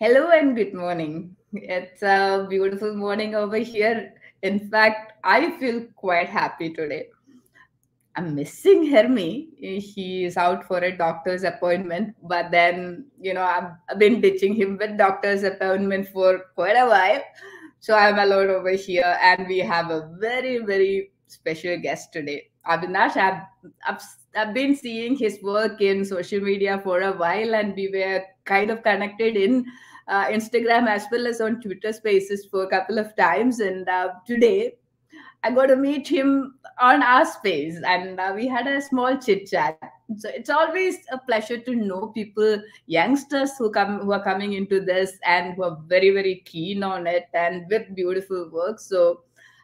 Hello and good morning. It's a beautiful morning over here. In fact, I feel quite happy today. I'm missing Hermi. He is out for a doctor's appointment, but then, you know, I've, I've been ditching him with doctor's appointment for quite a while. So I'm alone over here, and we have a very, very special guest today. Avinash, I've, I've, I've been seeing his work in social media for a while, and we were kind of connected in uh, Instagram as well as on Twitter Spaces for a couple of times. And uh, today, I got to meet him on our space, and uh, we had a small chit chat. So it's always a pleasure to know people, youngsters who come who are coming into this and who are very very keen on it and with beautiful work. So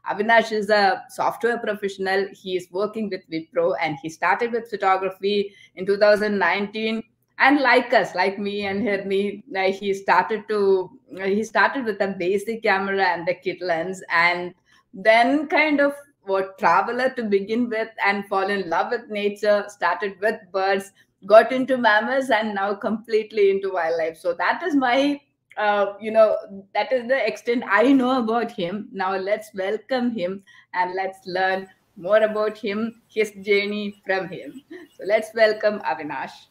Avinash is a software professional. He is working with Wipro and he started with photography in 2019 and like us like me and Hermi, uh, he started to uh, he started with a basic camera and the kit lens and then kind of what traveler to begin with and fall in love with nature started with birds got into mammals and now completely into wildlife. So that is my uh, you know that is the extent i know about him. Now let's welcome him and let's learn more about him his journey from him. So let's welcome avinash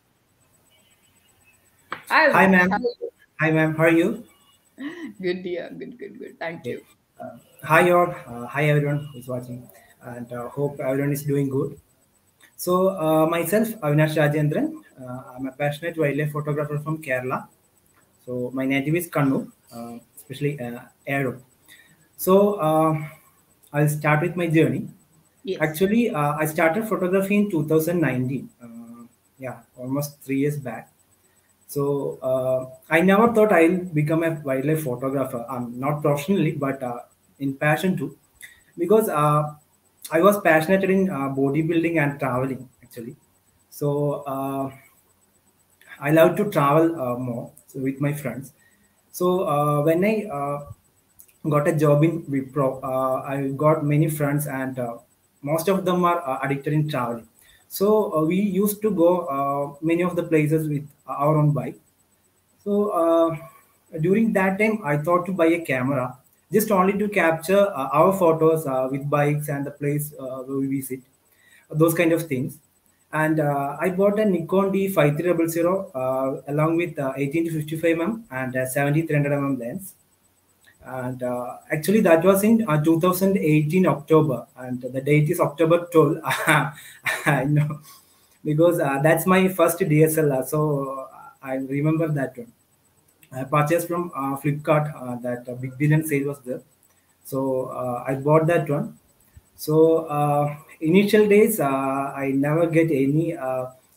Hi, hi ma'am. Hi, ma'am. How are you? Good, dear. Good, good, good. Thank you. Uh, hi, all. Uh, hi, everyone who's watching, and uh, hope everyone is doing good. So, uh, myself, Avinash Rajendran. Uh, I'm a passionate wildlife photographer from Kerala. So, my native is Kannur, uh, especially uh, Aero. So, I'll start with my journey. Yes. Actually, I started photography in 2019. yeah, almost three years back so uh, I never thought I'll become a wildlife photographer. Um, not professionally, but uh, in passion too, because uh, I was passionate in uh, bodybuilding and traveling actually. So uh, I love to travel uh, more so with my friends. So when I got a job in Wipro, I got many friends, and most of them are addicted in traveling. So uh, we used to go uh, many of the places with our own bike. So uh, during that time, I thought to buy a camera just only to capture our photos with bikes and the place where we visit, those kind of things and uh, I bought a Nikon D5300 uh, along with uh, 18 to 55 mm and 70 300 mm lens and uh, actually that was in uh, 2018 october. And the date is october 12 i know. Because uh, that's my first dslr so i remember that one. I purchased from uh, flipkart uh, that uh, big billion sale was there. So i bought that one. So initial days i never get any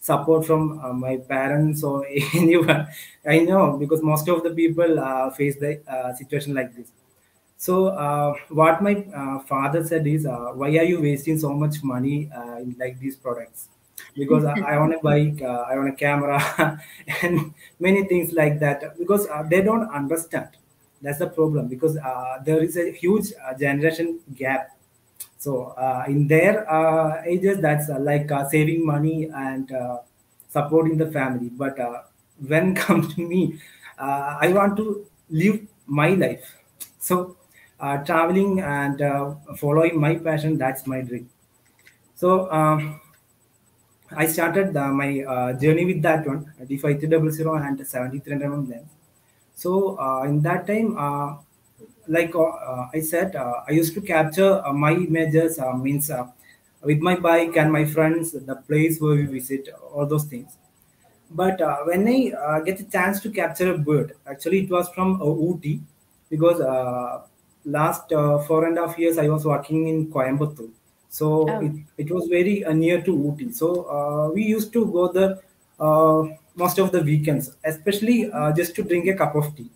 support from uh, my parents or anyone. I know because most of the people uh, face the uh, situation like this. So uh, what my uh, father said is uh, why are you wasting so much money in like these products? Because I, want a bike i want a camera and many things like that. Because they don't understand. That's the problem. Because there is a huge generation gap so uh, in their uh, ages, that's uh, like uh, saving money and uh, supporting the family. But uh, when comes to me, I want to live my life. So traveling and following my passion, that's my dream. So um, I started my journey with that one, D5300 and 7300 mm lens. So in that time, like uh, I said, uh, I used to capture uh, my images means with my bike and my friends, the place where we visit, all those things. But when I get a chance to capture a bird, actually it was from Ooty because last four and a half years I was working in Coimbatore. So oh. it, it was very uh, near to Ooty. So uh, we used to go there uh, most of the weekends, especially just to drink a cup of tea.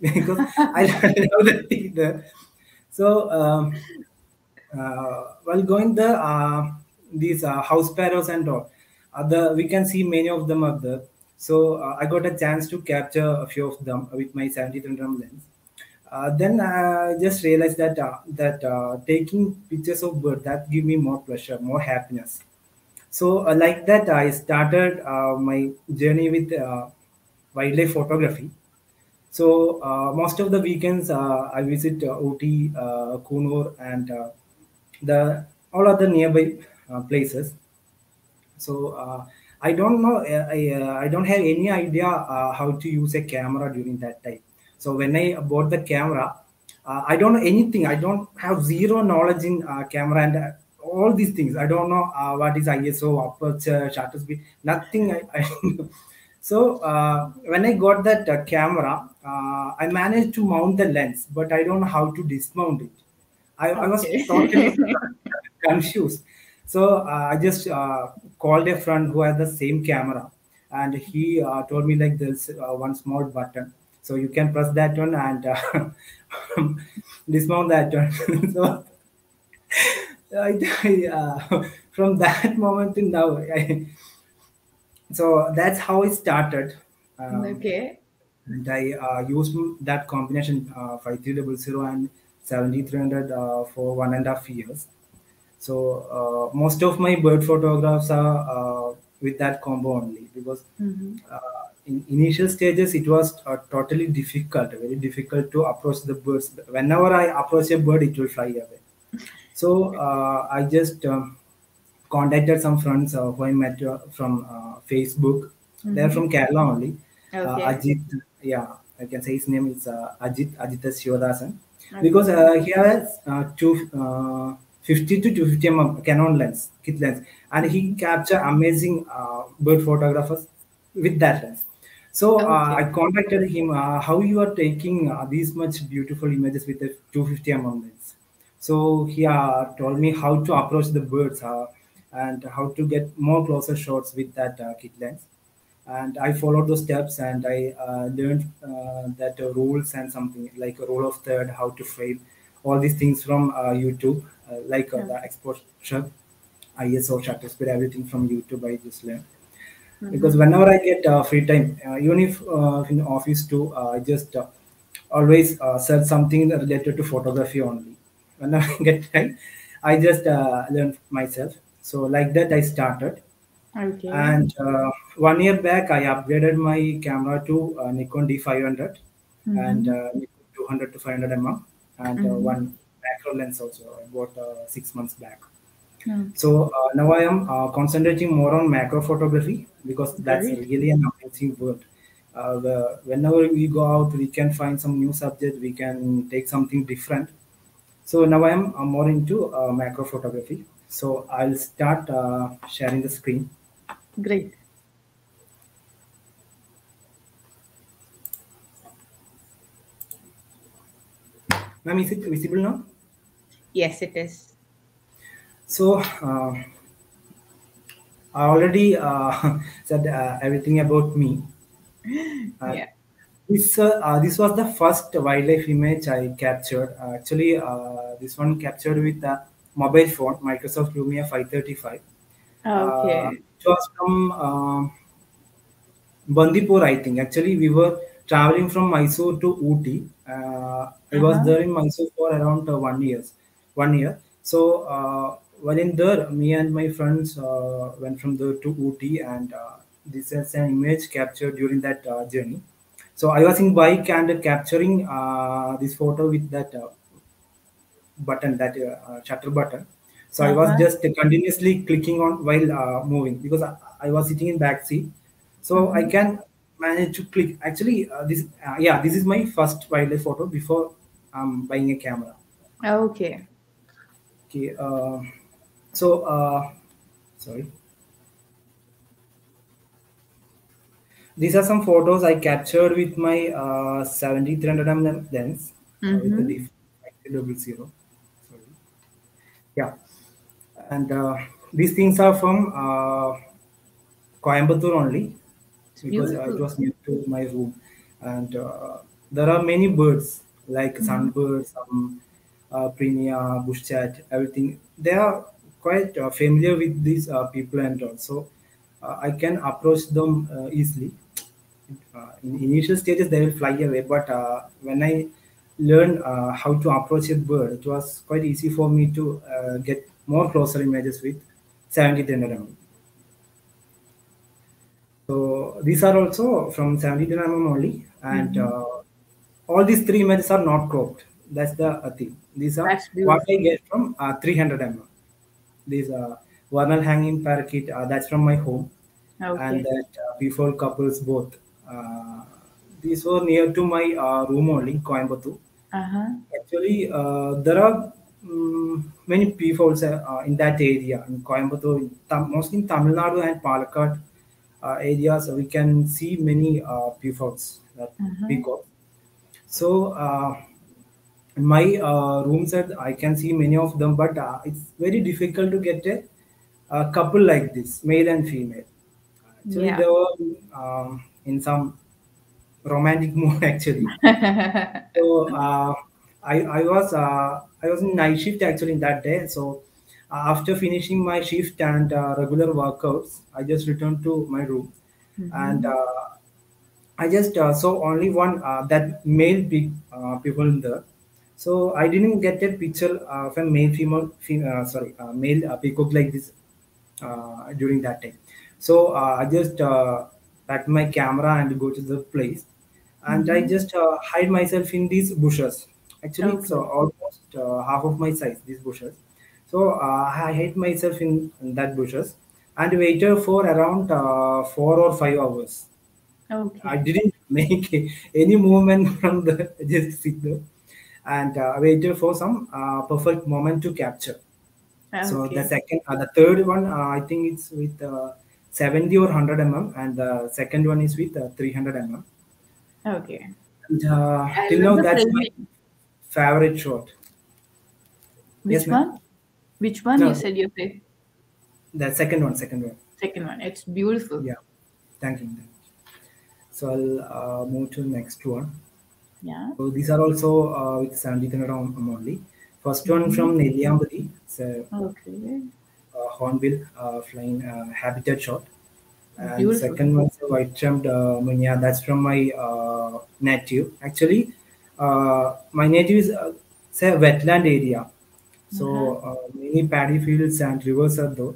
Because I love the tea there. So um, uh, while going there, uh, these uh, house sparrows and all, the we can see many of them are there. So uh, I got a chance to capture a few of them with my 70 drum lens. Uh, then I just realized that uh, that taking pictures of bird that give me more pleasure, more happiness. So like that, I started my journey with wildlife photography So uh, most of the weekends uh, I visit uh, uh, Coonoor, and the all other nearby places. So I don't know. I I don't have any idea how to use a camera during that time. So when I bought the camera, uh, I don't know anything. I don't have zero knowledge in uh, camera and uh, all these things. I don't know what is ISO, aperture, shutter speed. Nothing. I, I so uh, when I got that uh, camera, uh, I managed to mount the lens, but I don't know how to dismount it. I, I was totally confused. So uh, I just uh, called a friend who had the same camera, and he uh, told me like there's uh, one small button, so you can press that one and uh, dismount that one. so I, uh, from that moment to now, I, so that's how it started. Um, Okay. and I uh, used that combination uh, 5300 and 7300 uh, for one and a half years. So uh, most of my bird photographs are uh, with that combo only because Mhm. uh, in initial stages it was uh, totally difficult, very difficult to approach the birds. Whenever I approach a bird, it will fly away. So uh, I just um, contacted some friends uh, who I met uh, from uh, Facebook. They're Mhm. from Kerala only. Uh, Okay. Ajit, yeah, I can say his name is uh, Ajit Ajita Shivadasan Okay. because uh, he has uh, two, uh, 50 to 250 mm Canon lens, kit lens, and he capture amazing uh, bird photographers with that lens. So uh, I contacted him. Uh, how you are taking uh, these much beautiful images with the 250 mm lens? So he uh, told me how to approach the birds and how to get more closer shots with that uh, kit lens and I followed those steps and I uh, learned uh, that rules and something like a rule of third, how to frame, all these things from uh, YouTube, uh, like uh, the exposure, ISO, shutter speed, everything from YouTube. I just learned because Mhm. whenever I get uh, free time, uh, even if uh, in office too, uh, I just uh, always uh, search something related to photography only. Whenever I get time, I just uh, learn myself. So like that, I started Okay. and uh, one year back, I upgraded my camera to uh, Nikon D500 and Mhm. uh, Nikon 200 to 500 mm and uh, Mhm. one macro lens also. I bought uh, six months back. Mm. So uh, now I am uh, concentrating more on macro photography because that's Great. really an amazing world. Uh, the- whenever we go out, we can find some new subject. We can take something different. So now I am more into uh, macro photography. So I'll start uh, sharing the screen. Great. Ma'am, is it visible now? Yes, it is. So uh, I already uh, said uh, everything about me. Uh, Yeah. This uh, this was the first wildlife image I captured. Actually, uh, this one captured with a mobile phone, Microsoft Lumia 535. Uh, Okay. it was from um Bandipur, I think. Actually, we were traveling from Mysore to Ooty. Uh, I was Uh-huh. there in Mysore for around uh, one years, one year. So uh, while in there, me and my friends uh, went from there to Ooty, and uh, this is an image captured during that uh, journey. So I was in bike and capturing uh, this photo with that uh, button, that uh, uh, shutter button. So I was Uh-huh. just continuously clicking on while uh, moving because I, I was sitting in back seat. So I Mhm. can manage to click. Actually, uh, this uh, yeah, this is my first wildlife photo before um, buying a camera. Okay. Okay. Uh, so uh, sorry. These are some photos I captured with my uh, 7300 mm lens uh, with the Mhm. diff double zero. Yeah, and uh, these things are from uh, Coimbatore only because uh, it beautiful. was near to my room, and uh, there are many birds like Mhm. sunbirds, some uh, Prinia, bush chat, everything. They are quite uh, familiar with these uh, people, and also uh, I can approach them uh, easily. Uh, in initial stages, they will fly away, but uh, when I learned uh, how to approach a bird, it was quite easy for me to uh, get more closer images with 70 mm. So these are also from 70 mm only, and Mhm. uh, all these three images are not cropped. That's the uh, thing. These are what I get from uh, 300 mm. These uh, Vernal hanging parakeet. Uh, that's from my home, and that uh, before couples both. Uh, these were near to my uh, room only Coimbatore. Uh-huh. Actually, uh, there are mm, many people uh, in that area in Coimbatore, in mostly in Tamil Nadu and Palakkad uh, areas. We can see many uh, that Uh-huh. peacock. So in my uh, room set, I can see many of them, but uh, it's very difficult to get a, a couple like this, male and female. Actually, Yeah. they were um, in some romantic mood actually. So uh, I I was uh, I was in night shift actually in that day. So uh, after finishing my shift and uh, regular workouts, I just returned to my room and Mhm. uh, I just uh, saw only one uh, that male big uh, people in there. So I didn't get a picture uh, of a male female, female uh, sorry uh, male uh, peacock like this uh, during that time. So uh, I just uh, packed my camera and go to the place, and I Mhm. just uh, hide myself in these bushes. Actually, it's uh, almost uh, half of my size. These bushes. So uh, I hide myself in, in that bushes and waited for around uh, four or five hours. Okay. I didn't make any movement from the just sit there and uh, waited for some uh, perfect moment to capture. Okay. So the second, uh, the third one, uh, I think it's with uh, 70 or 100 mm, and the second one is with uh, 300 mm. Okay. And uh, I till now, that's my favorite shot. Yes, Which ma'am. one? Which one you said you say? the second one, second one. Second one. It's beautiful. Yeah, thank you. So I'll uh, move to the next one. Yeah. So these are also uh, with 70 mm only. First one Mm-hmm. from Nelliyampathy. It's a Okay. uh, hornbill uh, flying uh, habitat shot. And Beautiful. second one is a white-rumped uh, munia. That's from my uh, native. Actually, uh, my native is uh, say a wetland area. Uh-huh. So uh, many paddy fields and rivers are there.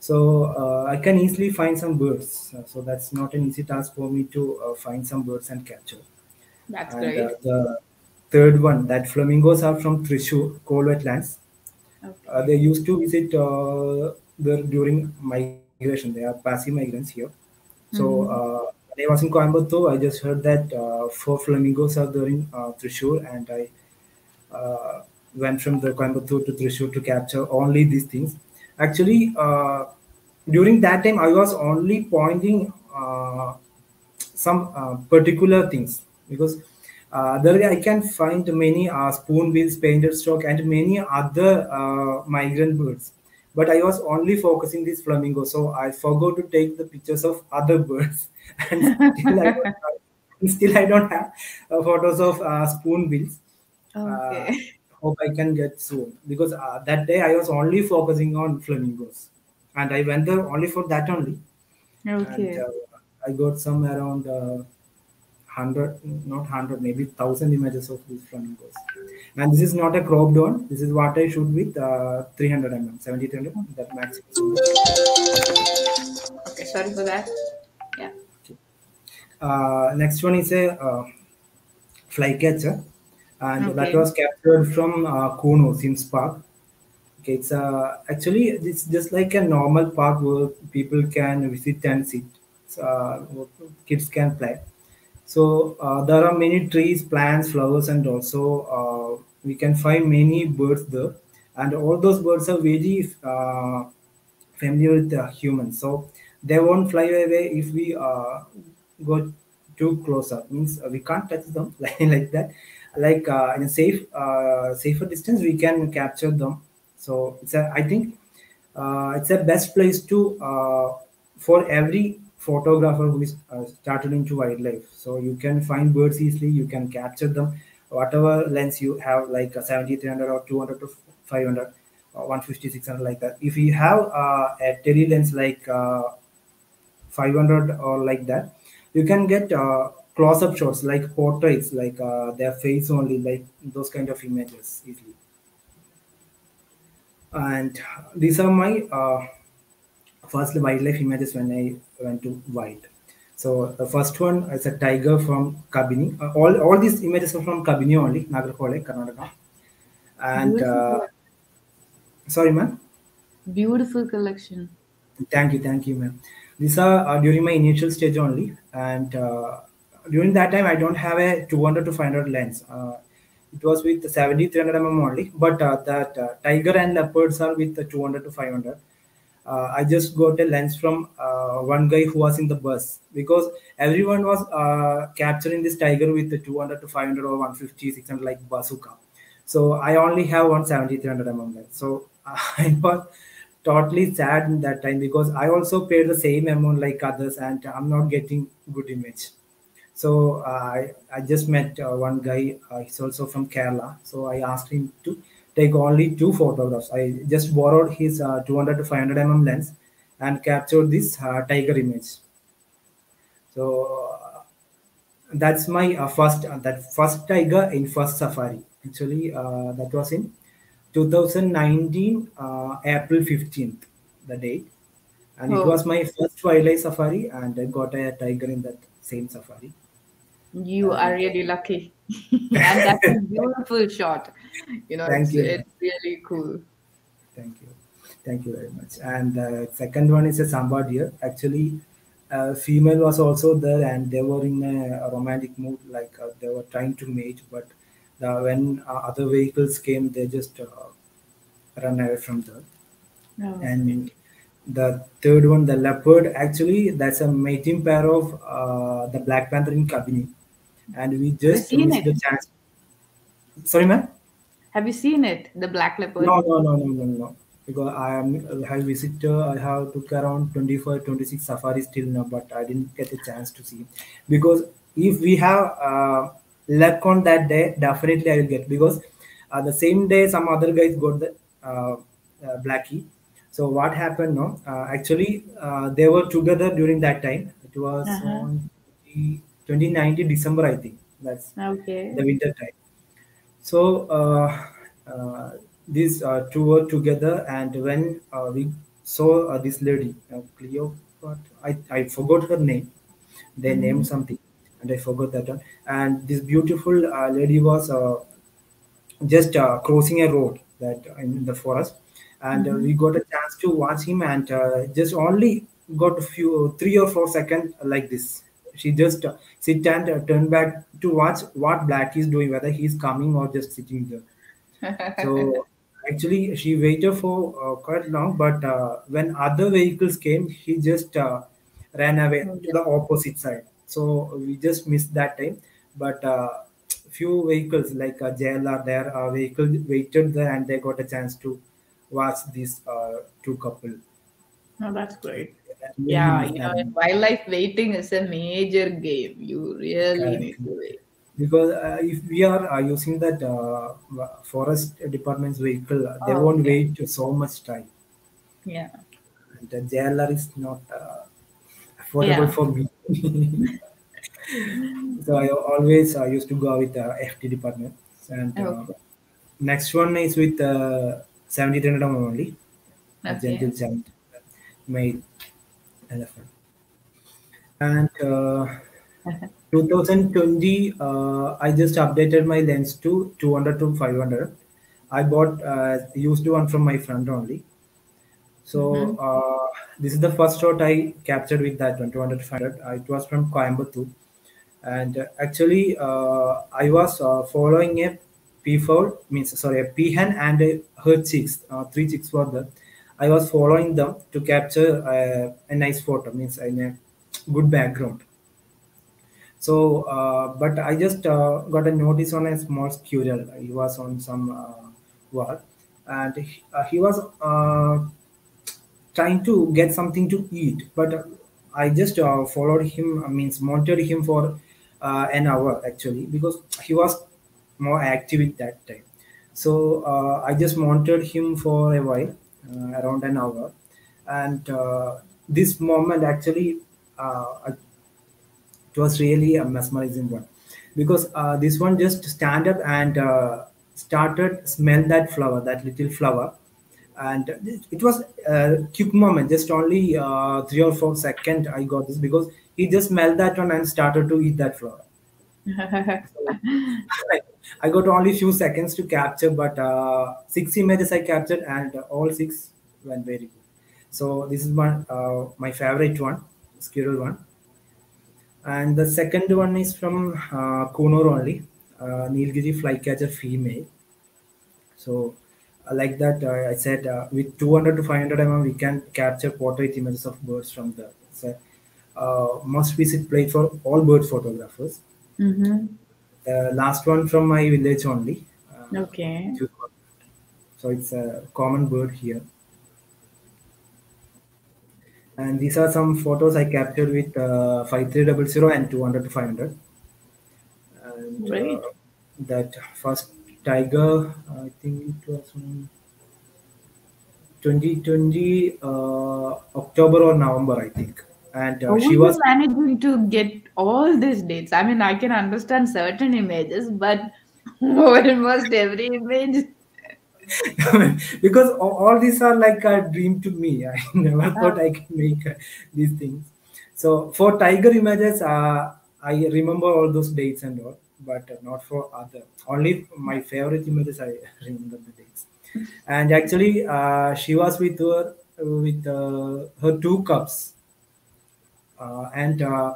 So uh, I can easily find some birds. So that's not an easy task for me to uh, find some birds and capture. That's And great. the third one, that flamingos are from Thrissur, Kole wetlands. Okay. Uh, they used to visit uh, there during migration. They are passive migrants here. So Mhm. uh, when I was in Coimbatore, I just heard that uh, four flamingos are there in uh, Thrissur, and I uh, went from the Coimbatore to Thrissur to capture only these things. Actually, uh, during that time, I was only pointing uh, some uh, particular things because uh, there I can find many uh, spoonbills, painted stork, and many other uh, migrant birds. But I was only focusing this flamingo, so I forgot to take the pictures of other birds, and still I don't have, still I don't have uh, photos of uh, spoonbills. Uh, Okay. hope I can get soon because uh, that day I was only focusing on flamingos, and I went there only for that only and Okay. uh, I got some around uh, hundred, not hundred, maybe thousand images of these flamingos. And this is not a cropped one. This is what I shoot with uh, 300 mm, 70 300 that maximum. Okay. Sorry for that. Yeah. Uh, next one is a uh, flycatcher, and that was captured from uh, Coonoor Sim's Park. Okay, it's uh, actually it's just like a normal park where people can visit and sit. Uh, kids can play. So uh, there are many trees, plants, flowers, and also uh, we can find many birds there. And all those birds are very uh, familiar with the humans, so they won't fly away if we uh, go too close up. Means uh, we can't touch them like, like that. Like uh, in a safe, uh, safer distance, we can capture them. So it's a, I think uh, it's a best place to uh, for every photographer who is uh, started into wildlife. So you can find birds easily you can capture them. Whatever lens you have like a 70 300 or 200 to 500 or 150 600 like that. If you have uh, a tele lens like uh, 500 or like that you can get uh, close-up shots like portraits like uh, their face only like those kind of images easily. And these are my uh, first wildlife images when I went to wild. So the first one is a tiger from Kabini. Uh, all all these images are from Kabini only, Nagarhole, Karnataka. And uh, sorry, ma'am. Beautiful collection. Thank you, thank you, ma'am. These are uh, during my initial stage only, and uh, during that time I don't have a 200 to 500 lens. Uh, it was with 70 300 mm only, but uh, that uh, tiger and leopards are with the 200 to 500. Uh, I just got a lens from uh, one guy who was in the bus because everyone was uh, capturing this tiger with the 200 to 500 or 150, 600 like bazooka. So I only have 170 300 mm lens. So I was totally sad in that time because I also paid the same amount like others and I'm not getting good image. So uh, I, I just met uh, one guy, uh, he's also from Kerala. So I asked him to take only two photographs. I just borrowed his uh, 200 to 500 mm lens and captured this uh, tiger image. So uh, that's my uh, first, uh, that first tiger in first safari. Actually, uh, that was in 2019, uh, April 15th, the date. And it Oh, was my first wildlife safari, and I got a tiger in that same safari. You are really lucky. and that's a beautiful shot. You know, thank it's you, it's really cool. thank you, thank you very much. And the second one is a sambar deer. Actually, uh, female was also there, and they were in a romantic mood, like uh, they were trying to mate. But the, when uh, other vehicles came, they just uh, run away from there. Oh, And the third one, the leopard, actually, that's a mating pair of uh, the black panther in Kabini. And we just seen missed the chance. Sorry, ma'am? Have you seen it? The black leopard? No, no, no, no, no, no. Because I am I have visited, I have took around 25, 26 safaris till now, but I didn't get a chance to see. Because if we have uh, luck on that day, definitely I will get. Because uh, the same day, some other guys got the uh, uh, blackie. So what happened? No, uh, actually uh, they were together during that time. It was Uh-huh. on 2019 December, I think. That's Okay. the winter time. So uh, uh, these uh, two were together, and when uh, we saw uh, this lady, uh, Cleo, I, I forgot her name. They hmm named something, and I forgot that one. And this beautiful uh, lady was uh, just uh, crossing a road that in the forest, and uh, hmm we got a chance to watch him, and uh, just only got a few three or four seconds like this. She just uh, sit and uh, turn back to watch what Black is doing, whether he's coming or just sitting there. So actually, she waited for uh, quite long, but uh, when other vehicles came, he just uh, ran away Oh, to the opposite side. So we just missed that time. But uh, few vehicles like uh, JLR, there uh, vehicle waited there and they got a chance to watch these uh, two couple. Oh, that's great. Yeah, you know, wildlife waiting is a major game. You really Correct. need to wait. Because uh, if we are uh, using that uh, forest department's vehicle, uh, they Oh, won't yeah. wait so much time. Yeah. And the JLR is not uh, affordable Yeah. for me. so I always uh, used to go with the FT department. And uh, Okay. next one is with uh, 73 mm only, Okay. gentle giant made elephant. And uh, 2020, uh, I just updated my lens to 200 to 500. I bought uh, used one from my friend only. So Mm-hmm. uh, this is the first shot I captured with that one, 200 to 500. Uh, it was from Coimbatore. And uh, actually, uh, I was uh, following a peafowl, means sorry, a peahen and a, her chicks, uh, three chicks were there. I was following them to capture uh, a nice photo, means in a good background. So, uh, but I just uh, got a notice on a small squirrel. He was on some uh, wall, and he, uh, he was uh, trying to get something to eat. But I just followed him. I means monitored him for an hour actually because he was more active at that time. So I just monitored him for a while, around an hour, and uh, this moment actually. Uh, it was really a mesmerizing one because uh, this one just stand up and uh, started smell that flower that little flower and it, was a quick moment, just only uh, three or four seconds. I got this because he just smelled that one and started to eat that flower. I got only few seconds to capture, but uh, six images I captured, and all six went very good. So this is one uh, my favorite one, squirrel one. And the second one is from uh, only, uh, Nilgiri flycatcher female. So uh, like that, uh, I said uh, with 200 to 500 mm, we can capture portrait images of birds from the so, must visit place for all bird photographers. Mm-hmm. The last one from my village only. Uh, Okay. so it's a common bird here. And these are some photos I captured with uh, 5300 and 200 to 500. And Great. uh, that first tiger, I think it was in 2020 uh, October or November, I think. And uh, she was managing to get all these dates? I mean, I can understand certain images, but almost every image. because all, these are like a dream to me. I never thought I can make uh, these things. So for tiger images, uh, I remember all those dates and all, but not for other. Only my favorite images I remember the dates. And actually, uh, she was with her with uh, her two cubs uh, and uh,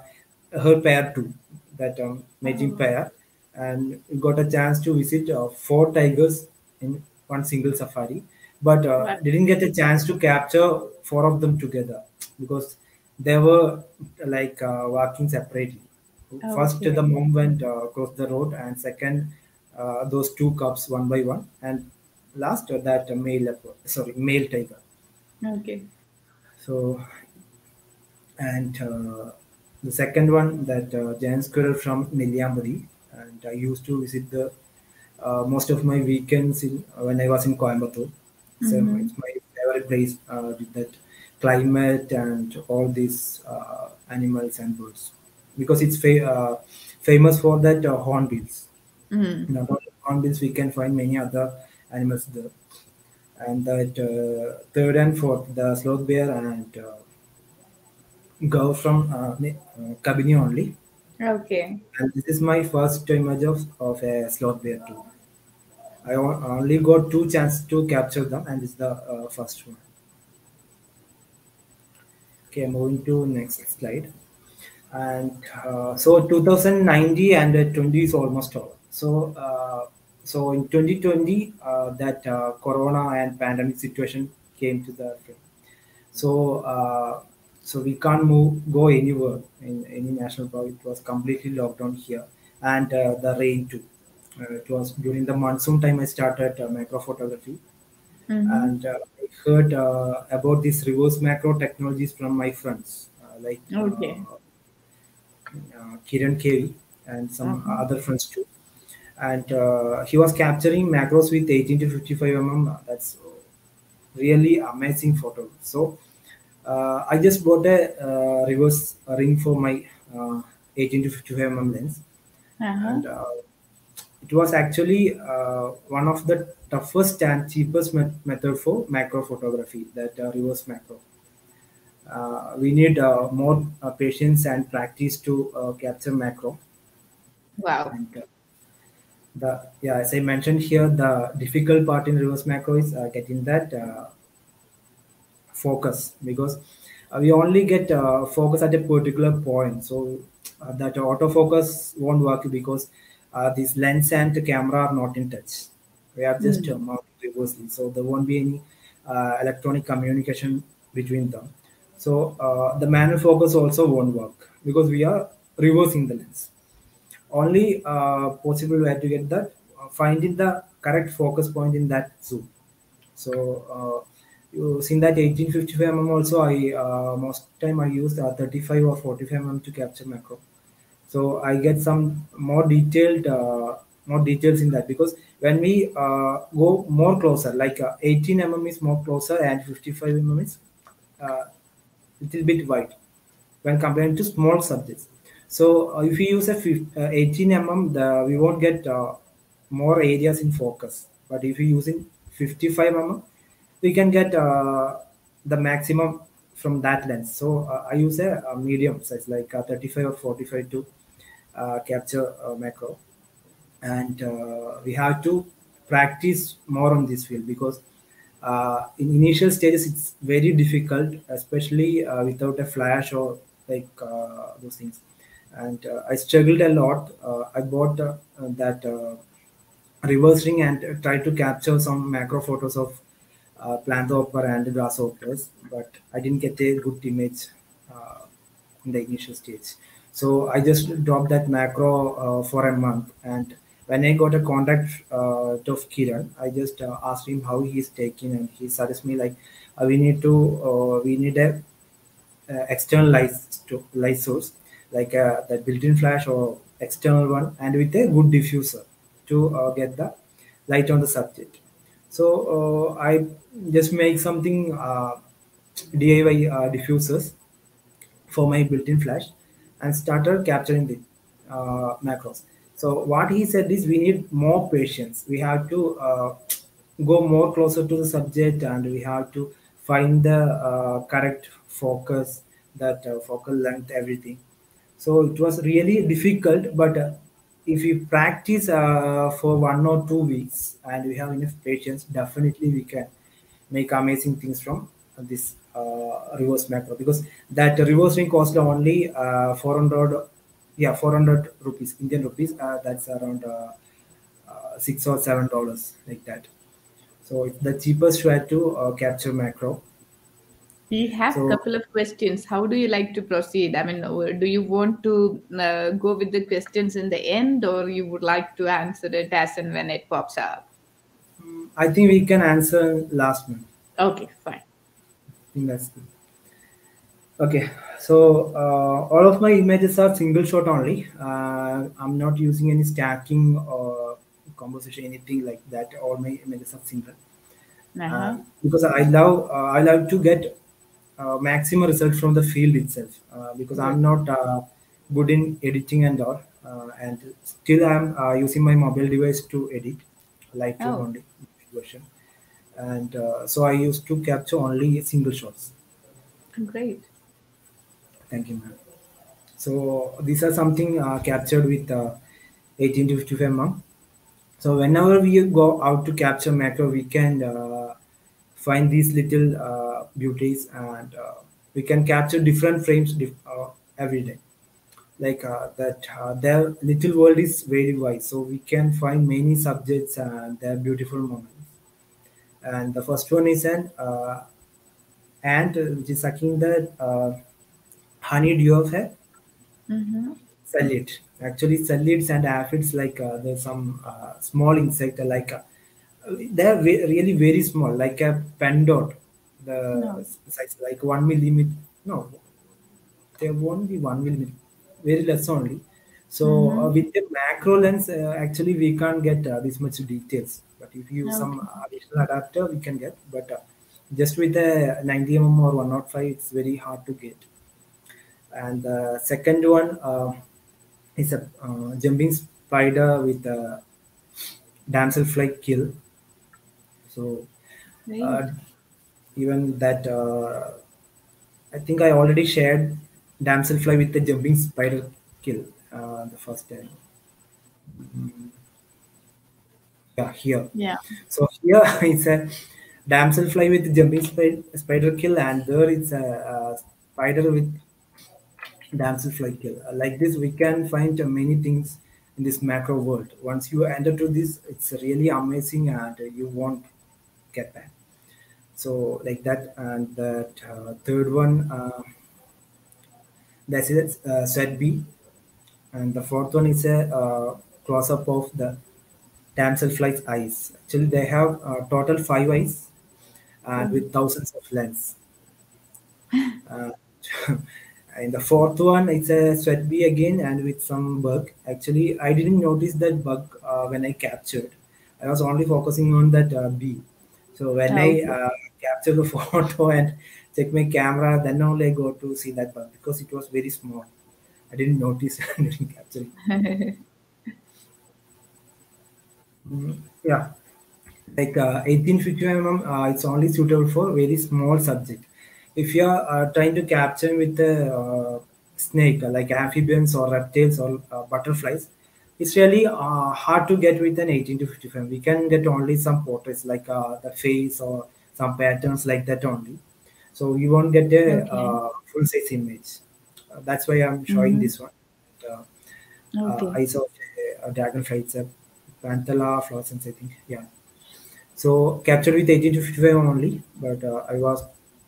her pair too, that um, mating Oh. pair, and got a chance to visit uh, four tigers in one single safari, but uh, Wow. didn't get a chance to capture four of them together because they were like uh, walking separately. First, the mom went uh, across the road, and second, uh, those two cubs one by one, and last uh, that male leopard, sorry, male tiger. Okay. So and uh, the second one that uh, giant squirrel from Nelliyampathy, and I used to visit the uh, most of my weekends in when I was in Coimbatore. So Mhm. it's my favorite place uh, with that climate and all these uh, animals and birds because it's fa- uh, famous for that uh, hornbills. Mm. Not only hornbills, we can find many other animals there. And that uh, third and fourth, the sloth bear and uh, go from uh, uh, Kabini only. Okay. And this is my first image of, of a sloth bear too. I only got two chances to capture them, and this is the uh, first one. Okay, moving to next slide. And uh, so 2090 and uh, 20 is almost over. So uh, so in 2020, uh, that uh, Corona and pandemic situation came to the frame. So uh, so we can't move go anywhere in any national park. It was completely locked down here, and uh, the rain too. Uh, it was during the monsoon time I started uh, macro photography, Mhm. and uh, I heard uh, about these reverse macro technologies from my friends, uh, like Okay. Kiran Kevi and some Mhm. other friends too. And uh, he was capturing macros with 18 to 55 mm. That's really amazing photo. So I just bought a uh, reverse ring for my uh, 18 to 55 mm lens, Uh-huh. and uh, it was actually uh, one of the toughest and cheapest met- method for macro photography. That uh, reverse macro. Uh, we need uh, more uh, patience and practice to uh, capture macro. Wow. And uh, the yeah, as I mentioned here, the difficult part in reverse macro is uh, getting that uh, focus because uh, we only get uh, focus at a particular point. So uh, that autofocus won't work because uh, this lens and the camera are not in touch. We are just Mm. mounted reversely, so there won't be any uh, electronic communication between them. So uh, the manual focus also won't work because we are reversing the lens only uh, possible way to get that uh, finding the correct focus point in that zoom so uh, seen that 1855 mm also i uh, most time i use uh, 35 or 45 mm to capture macro so i get some more detailed uh, more details in that because when we uh, go more closer like uh, 18 mm is more closer and 55 mm is uh, little bit wide when compared to small subjects. So if we use a fif- uh, 18 mm, we won't get more areas in focus. But if we using 55 mm, we can get uh, the maximum from that lens. So uh, I use a, a medium size like uh, 35 or 45 to uh, capture uh, macro, and we have to practice more on this field because in initial stages it's very difficult, especially without a flash or like those things. And I struggled a lot. I bought that reverse ring and tried to capture some macro photos of uh, planthopper and grasshoppers, but I didn't get a good image uh, in the initial stage. So I just dropped that macro uh, for a month, and when I got a contact uh, of Kiran, I just uh, asked him how he's taking, and he suggested me like uh, we need to we need a external light light source like that built-in flash or external one and with a good diffuser to get the light on the subject so uh, i just make something uh, diy uh, diffusers for my built-in flash and started capturing the macros. So what he said is we need more patience. We have to uh, go more closer to the subject and we have to find the uh, correct focus, that uh, focal length, everything. So it was really difficult, but if we practice uh, for one or two weeks and we have enough patience, definitely we can make amazing things from this uh, reverse macro. Because that reverse ring cost only uh, 400 yeah 400 rupees indian rupees uh, that's around uh, uh, six or seven dollars like that. So it's the cheapest way to capture macro We have a so couple of questions. How do you like to proceed? I mean, uh, do you want to uh, go with the questions in the end, or you would like to answer it as and when it pops up? i think we can answer last one Okay, fine. I think that's good. Okay, so uh, all of my images are single shot only. Uh, I'm not using any stacking or composition, anything like that. All my images are single Uh-huh. uh, because I love uh, I love to get maximum result from the field itself. Uh, because. I'm not uh, good in editing and all, uh, and still I'm uh, using my mobile device to edit Lightroom Oh, only version, and uh, so I used to capture only single shots. great. Thank you, ma'am. So these are something uh, captured with uh, 18 to 55 mm. So whenever we go out to capture macro, we can uh, find these little uh, beauties and uh, we can capture different frames dif- uh, every day. Like uh, that, uh, their little world is very wide, so we can find many subjects and their beautiful moments. And the first one is an uh, ant which is sucking the uh, honey dew of a Mm-hmm. Psyllid. Actually, psyllids and aphids, like uh, there's some uh, small insect, like uh, they're ve- really very small, like a pen dot. No. Size like one millimeter. No, there won't be one millimeter. Very less only. So uh, Mm-hmm. with the macro lens, uh, actually we can't get uh, this much details. But if you use some additional adapter, we can get. But uh, just with the 90 mm or 105, it's very hard to get and the second one uh, is a uh, jumping spider with a damselfly kill. So. Even that, uh, I think I already shared damselfly with the jumping spider kill uh, the first time. Mm, Yeah, here. Yeah. So here it's a damselfly with jumping spider, spider kill, and there it's a, uh spider with damselfly kill. Like this, we can find many things in this macro world. Once you enter to this, it's really amazing, and you won't get back. So like that, and that uh, third one, uh, that's it, uh, sweat bee, and the fourth one is a uh, close up of the damselfly's eyes. Actually, they have uh, total five eyes and Oh, with thousands of lens. Uh, and the fourth one, it's a sweat bee again and with some bug. Actually, I didn't notice that bug uh, when I captured. I was only focusing on that uh, bee. So when I okay. uh, capture the photo and check my camera, then only I go to see that bug because it was very small. I didn't notice during capturing. Mm, yeah. like uh, 1855 mm uh, it's only suitable for very small subject if you are uh, trying to capture with a uh, snake uh, like amphibians or reptiles or uh, butterflies it's really uh, hard to get with an 18 to 55 we can get only some portraits like uh, the face or some patterns like that only so you won't get a Okay. uh, full size image Uh, that's why i'm showing Mhm. this one uh, Okay. uh, I saw a, a dragonfly. It's a Pantala flavescens, I think. Yeah. So captured with 18 to 55 only, but uh, I was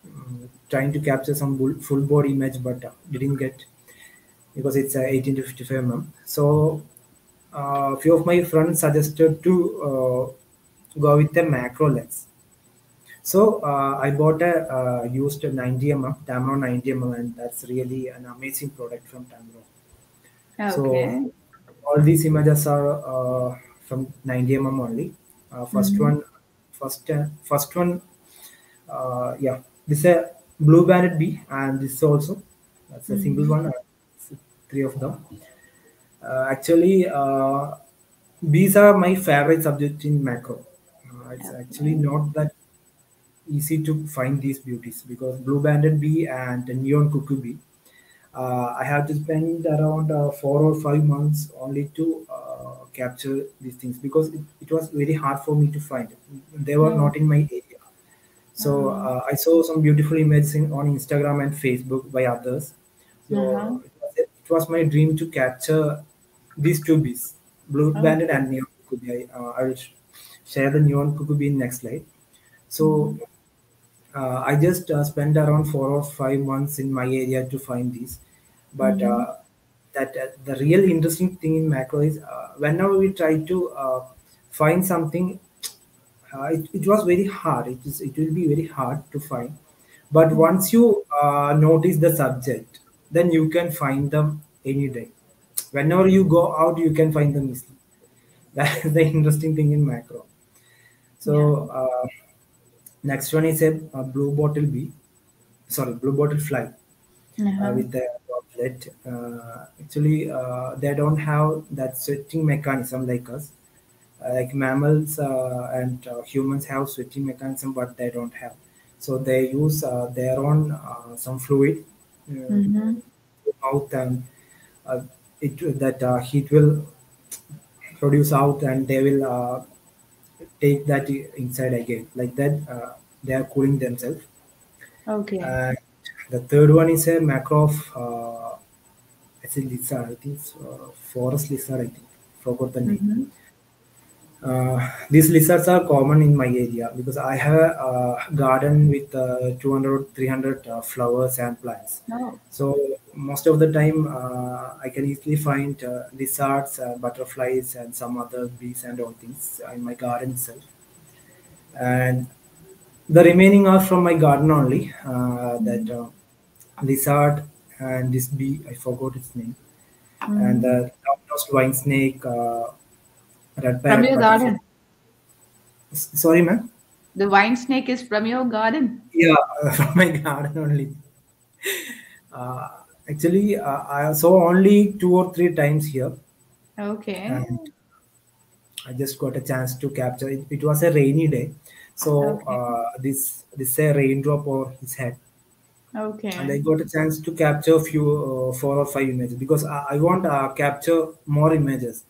mm, trying to capture some bull- full body image, but uh, didn't get because it's uh, 18 to 55 mm. So a few of my friends suggested to uh, go with a macro lens. So uh, I bought a uh, used 90 mm Tamron 90 mm, and that's really an amazing product from Tamron. So all these images are uh, from 90 mm only. Uh, 1st Mhm. one, first uh, first one, uh, yeah. This is a blue banded bee, and this also that's a single Mhm. one. Uh, three of them. Uh, actually, uh, bees are my favorite subject in macro. Uh, it's actually not that easy to find these beauties because blue banded bee and neon cuckoo bee uh, I have to spend around uh, four or five months only to uh, capture these things because it, it was very hard for me to find. They were Mm. not in my area. So Uh-huh. uh, I saw some beautiful images in, on Instagram and Facebook by others. So Uh-huh. it, was, it was my dream to capture these two bees, blue banded and neon cuckoo bee. I, uh, I will sh- share the neon cuckoo bee in next slide. So uh, I just uh, spent around four or five months in my area to find these. But Mhm. uh, that uh, the real interesting thing in macro is uh, whenever we try to uh, find something, uh, it, it was very hard. It is it will be very hard to find. But once you uh, notice the subject, then you can find them any day. Whenever you go out, you can find them easily. That is the interesting thing in macro. So. Uh, Next one is a, a blue bottle bee, sorry, blue bottle fly uh, Uh-huh. with the droplet. Uh, actually, uh, they don't have that sweating mechanism like us. Like mammals uh, and uh, humans have sweating mechanism, but they don't have. So they use uh, their own uh, some fluid Mhm. out and uh, it that uh, heat will produce out and they will uh, take that inside again like that uh, they are cooling themselves Okay. and the third one is a macro of uh, it's a lizard i think it's uh, forest lizard i think forgot the name Mhm. Uh, these lizards are common in my area because i have a garden with uh, 200 300 uh, flowers and plants Oh. so most of the time, uh, I can easily find uh, lizards, butterflies, and some other bees and all things in my garden itself. And the remaining are from my garden only. Uh, that uh, lizard and this bee, I forgot its name, and the snake, uh, From your garden. Sorry, ma'am. The vine snake is from your garden. Yeah, from my garden only. Uh, actually, uh, I saw only two or three times here. Okay. and I just got a chance to capture it. It was a rainy day, so Okay. uh, this this a raindrop over his head, Okay. and I got a chance to capture a few uh, four or five images because I, I want to uh, capture more images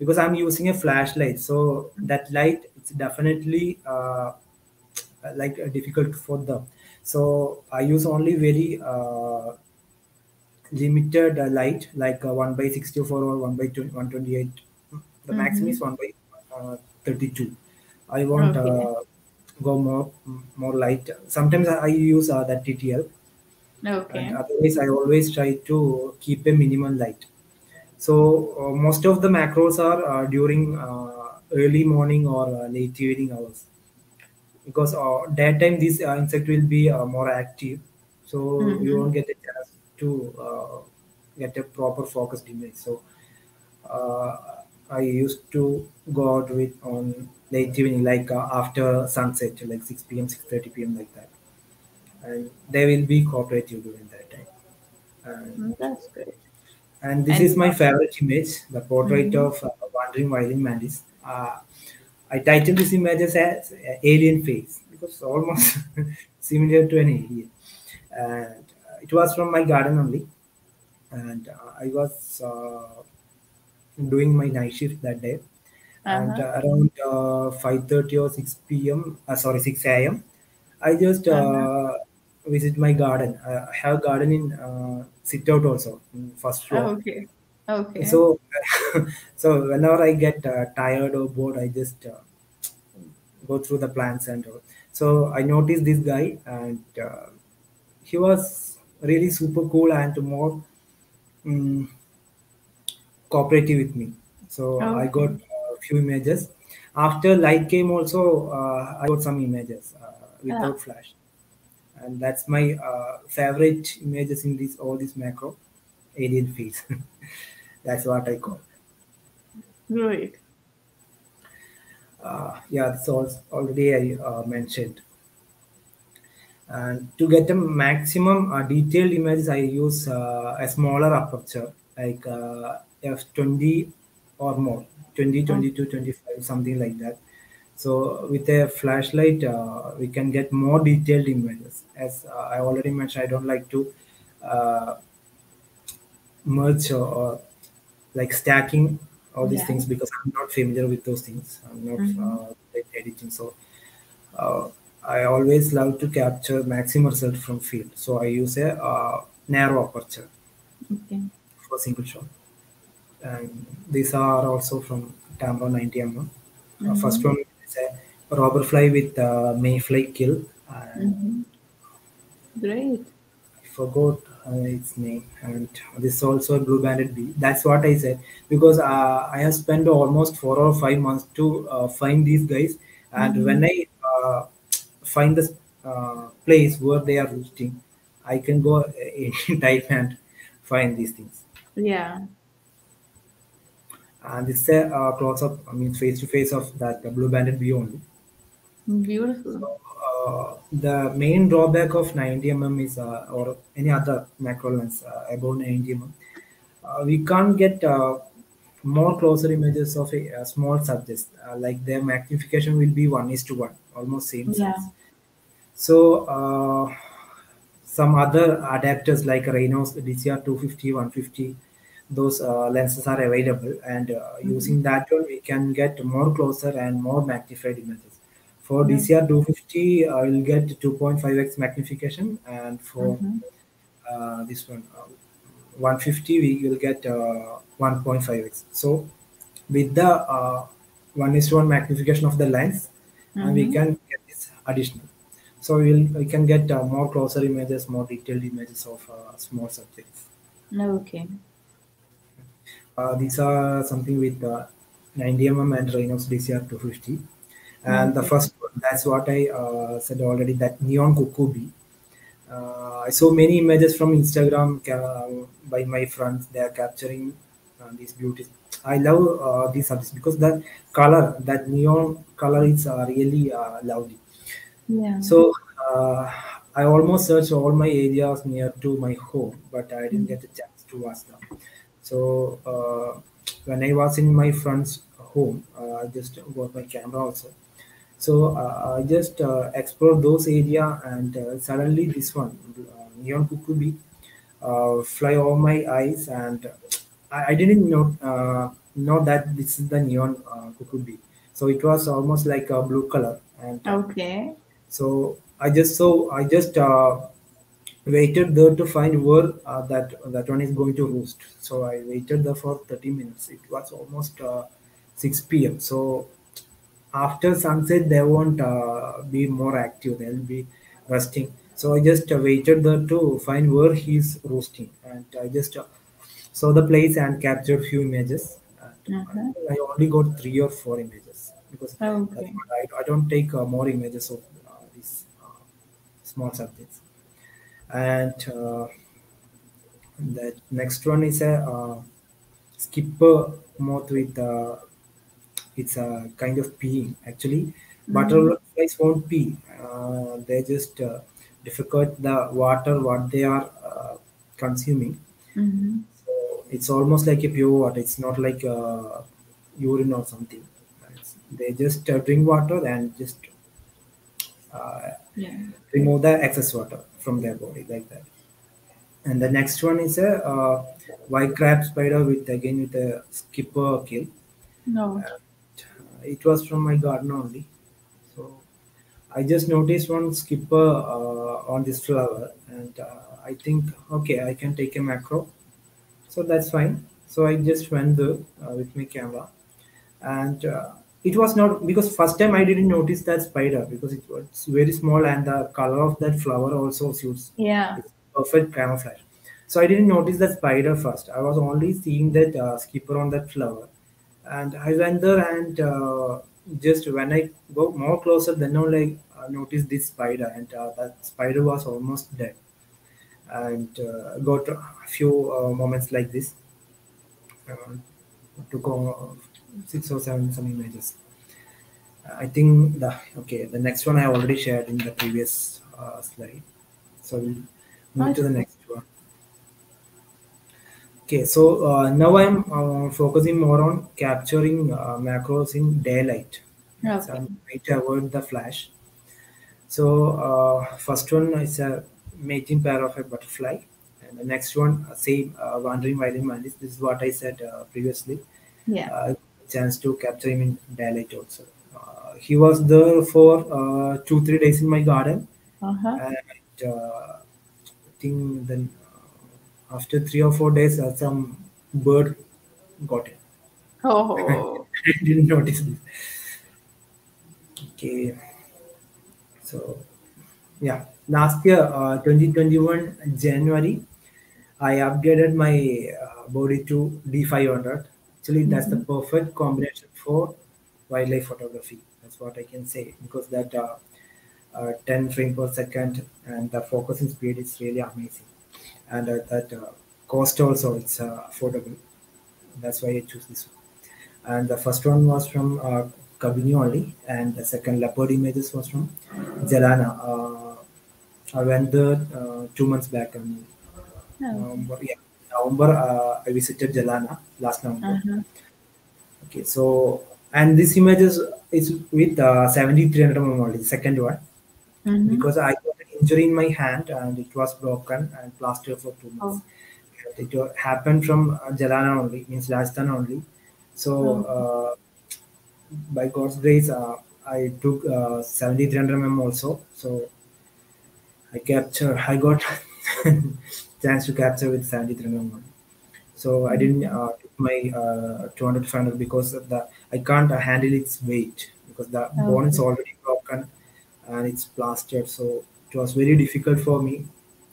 because I'm using a flashlight, so that light it's definitely uh, like uh, difficult for them. So I use only very uh, limited uh, light like uh, 1 by 64 or 1 by 20, 128 the maximum is 1 by uh, 32 i want Okay. uh, go more more light sometimes i use uh, that ttl Okay. and otherwise i always try to keep a minimal light so uh, most of the macros are uh, during uh, early morning or uh, late evening hours. Because uh, daytime this uh, insect will be uh, more active. So you Mhm. won't get a chance to uh, get a proper focused image. So uh, i used to go out with on late evening like uh, after sunset like 6 p.m 6.30 p.m like that. And they will be cooperative during that time. And, Mm, That's good. And this And is my favorite image the portrait Mhm. of uh, wandering violin mantis uh, I titled this image as uh, alien face because almost similar to an alien. And uh, it was from my garden only. And uh, I was uh, doing my night shift that day. And Uh-huh. uh, around uh, 5.30 or 6 p.m., uh, sorry, 6 a.m., I just Uh-huh. uh, visit my garden. Uh, I have a garden in uh, sit out also, in first floor. Okay. Okay. So, so whenever I get uh, tired or bored, I just uh, go through the plants and all. So I noticed this guy, and uh, he was really super cool and more mm, cooperative with me. So I got a few images. After light came, also uh, I got some images uh, Yeah. without flash, and that's my uh, favorite images in this all this macro alien feeds. that's what I call. right Uh, yeah, all, already I uh, mentioned. And to get a maximum uh, detailed images, I use uh, a smaller aperture, like uh, f20 or more, 20, 22, 25, something like that. So with a flashlight, uh, we can get more detailed images. As uh, I already mentioned, I don't like to uh, merge or, or like stacking all these Yeah. things because I'm not familiar with those things. I'm not Mhm. uh, editing, so uh, I always love to capture maximum result from field. So I use a uh, narrow aperture Okay. for single shot, and these are also from Tamron 90 mm. Uh, first one is a robber fly with uh, mayfly kill, and Mhm. Great. I forgot uh, its name. And this is also a blue banded bee. That's what I said because uh, I have spent almost four or five months to uh, find these guys. And when I uh, find the uh, place where they are roosting, I can go in time and find these things. Yeah. And this is a uh, close up, I mean, face to face of that blue banded bee only. Beautiful. uh, the main drawback of 90 mm is uh, or any other macro lens uh, above 90 mm uh, we can't get uh, more closer images of a, a small subject. uh, like their magnification will be one is to one almost same Yeah. size so uh, some other adapters like Raynox DCR 250 150 those uh, lenses are available and uh, using that one we can get more closer and more magnified images for Yeah. DCR 250 I will get 2.5x magnification and for Mhm. uh, this one uh, 150 we will get uh, 1.5x so with the uh, 1 is 1 magnification of the lens and we Mhm. can get this additional so we'll, we can get uh, more closer images more detailed images of uh, small subjects Okay. Uh, these are something with uh, 90 mm and Raynox DCR 250 and the first one that's what I uh, said already that neon cuckoo uh, I saw many images from Instagram by my friends. They are capturing uh, these beauties. I love uh, these subjects because that color, that neon color, is uh, really uh, lovely. Yeah. So uh, I almost searched all my areas near to my home, but I didn't get a chance to watch them. So uh, when I was in my friend's home, uh, I just got my camera also. So uh, I just uh, explored those area, and uh, suddenly this one, neon cuckoo bee, uh, fly over my eyes, and I, didn't know know that this is the neon uh, cuckoo bee. So it was almost like a blue color, and Okay. so I just so I just uh, waited there to find where uh, that that one is going to roost. So I waited there for 30 minutes. It was almost uh, 6 p.m. So after sunset they won't uh, be more active. They'll be resting. So I just uh, waited there to find where he's roosting, and I just uh, saw the place and captured few images. Uh-huh. I only got three or four images because Okay. I, I don't take uh, more images of uh, these uh, small subjects. And uh, the next one is a uh, skipper moth with uh, it's a kind of peeing. Actually, butterflies won't pee. Uh, they just uh, difficult the water what they are uh, consuming. Mhm. So it's almost like a pure water. It's not like uh, urine or something. It's They just uh, drink water and just uh, Yeah. remove the excess water from their body like that. And the next one is a uh, white crab spider with again with a skipper kill. No. It was from my garden only. So I just noticed one skipper uh, on this flower, and uh, I think okay, I can take a macro. So that's fine. So I just went there uh, with my camera, and uh, it was not because first time I didn't notice that spider because it was very small and the color of that flower also suits Yeah. it's perfect camouflage. So I didn't notice that spider first. I was only seeing that uh, skipper on that flower, and I went there and uh, just when I go more closer, then only I noticed this spider, and uh, that spider was almost dead. And uh, got a few uh, moments like this. Uh, took uh, six or seven some images. I think the okay the next one I already shared in the previous uh, slide. So we'll move to the next one. Okay, so uh, now I'm uh, focusing more on capturing uh, macros in daylight. So I'm trying to avoid the flash. So uh, first one is a mating pair of a butterfly, and the next one uh, same uh, wandering violin mantis. This is what I said uh, previously. Yeah. Chance to capture him in daylight also. Uh, he was there for uh, two three days in my garden, Uh-huh. and uh, I think then uh, after three or four days, uh, some bird got it. Oh. I didn't notice this. Okay, so yeah, last year, uh, 2021 January, I upgraded my uh, body to D500. Actually, that's the perfect combination for wildlife photography. That's what I can say because that uh, uh, 10 frame per second and the focusing speed is really amazing, and uh, that uh, cost also it's uh, affordable. That's why I choose this one. And the first one was from uh, and the second leopard images was from Jhalana. Uh, I went there uh, two months back and Oh. November, yeah, November, uh, I visited Jhalana last November. Uh-huh. Okay, so and this image is is with uh, 7300 mm only, the second one, Mhm. because I got an injury in my hand and it was broken and plastered for two months. It happened from uh, Jhalana only, means Rajasthan only. So uh, by God's grace, uh, I took uh, 7300 mm also. So I capture, I got chance to capture with 73 mm. So I didn't uh, took my uh, 200 500 because of the I can't uh, handle its weight because the bone is already broken and it's plastered. So it was very difficult for me,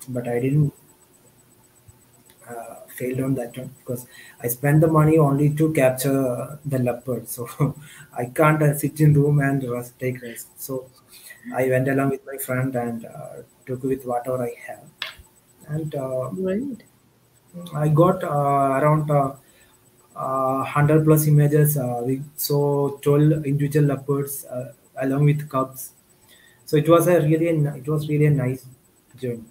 but I didn't uh, failed on that one because I spent the money only to capture the leopard. So I can't uh, sit in room and rest, take rest. So I went along with my friend and uh, took with whatever I have, and uh, Great. I got uh, around uh, uh, 100 plus images. Uh, we saw 12 individual leopards uh, along with cubs. So it was a really it was really a nice journey.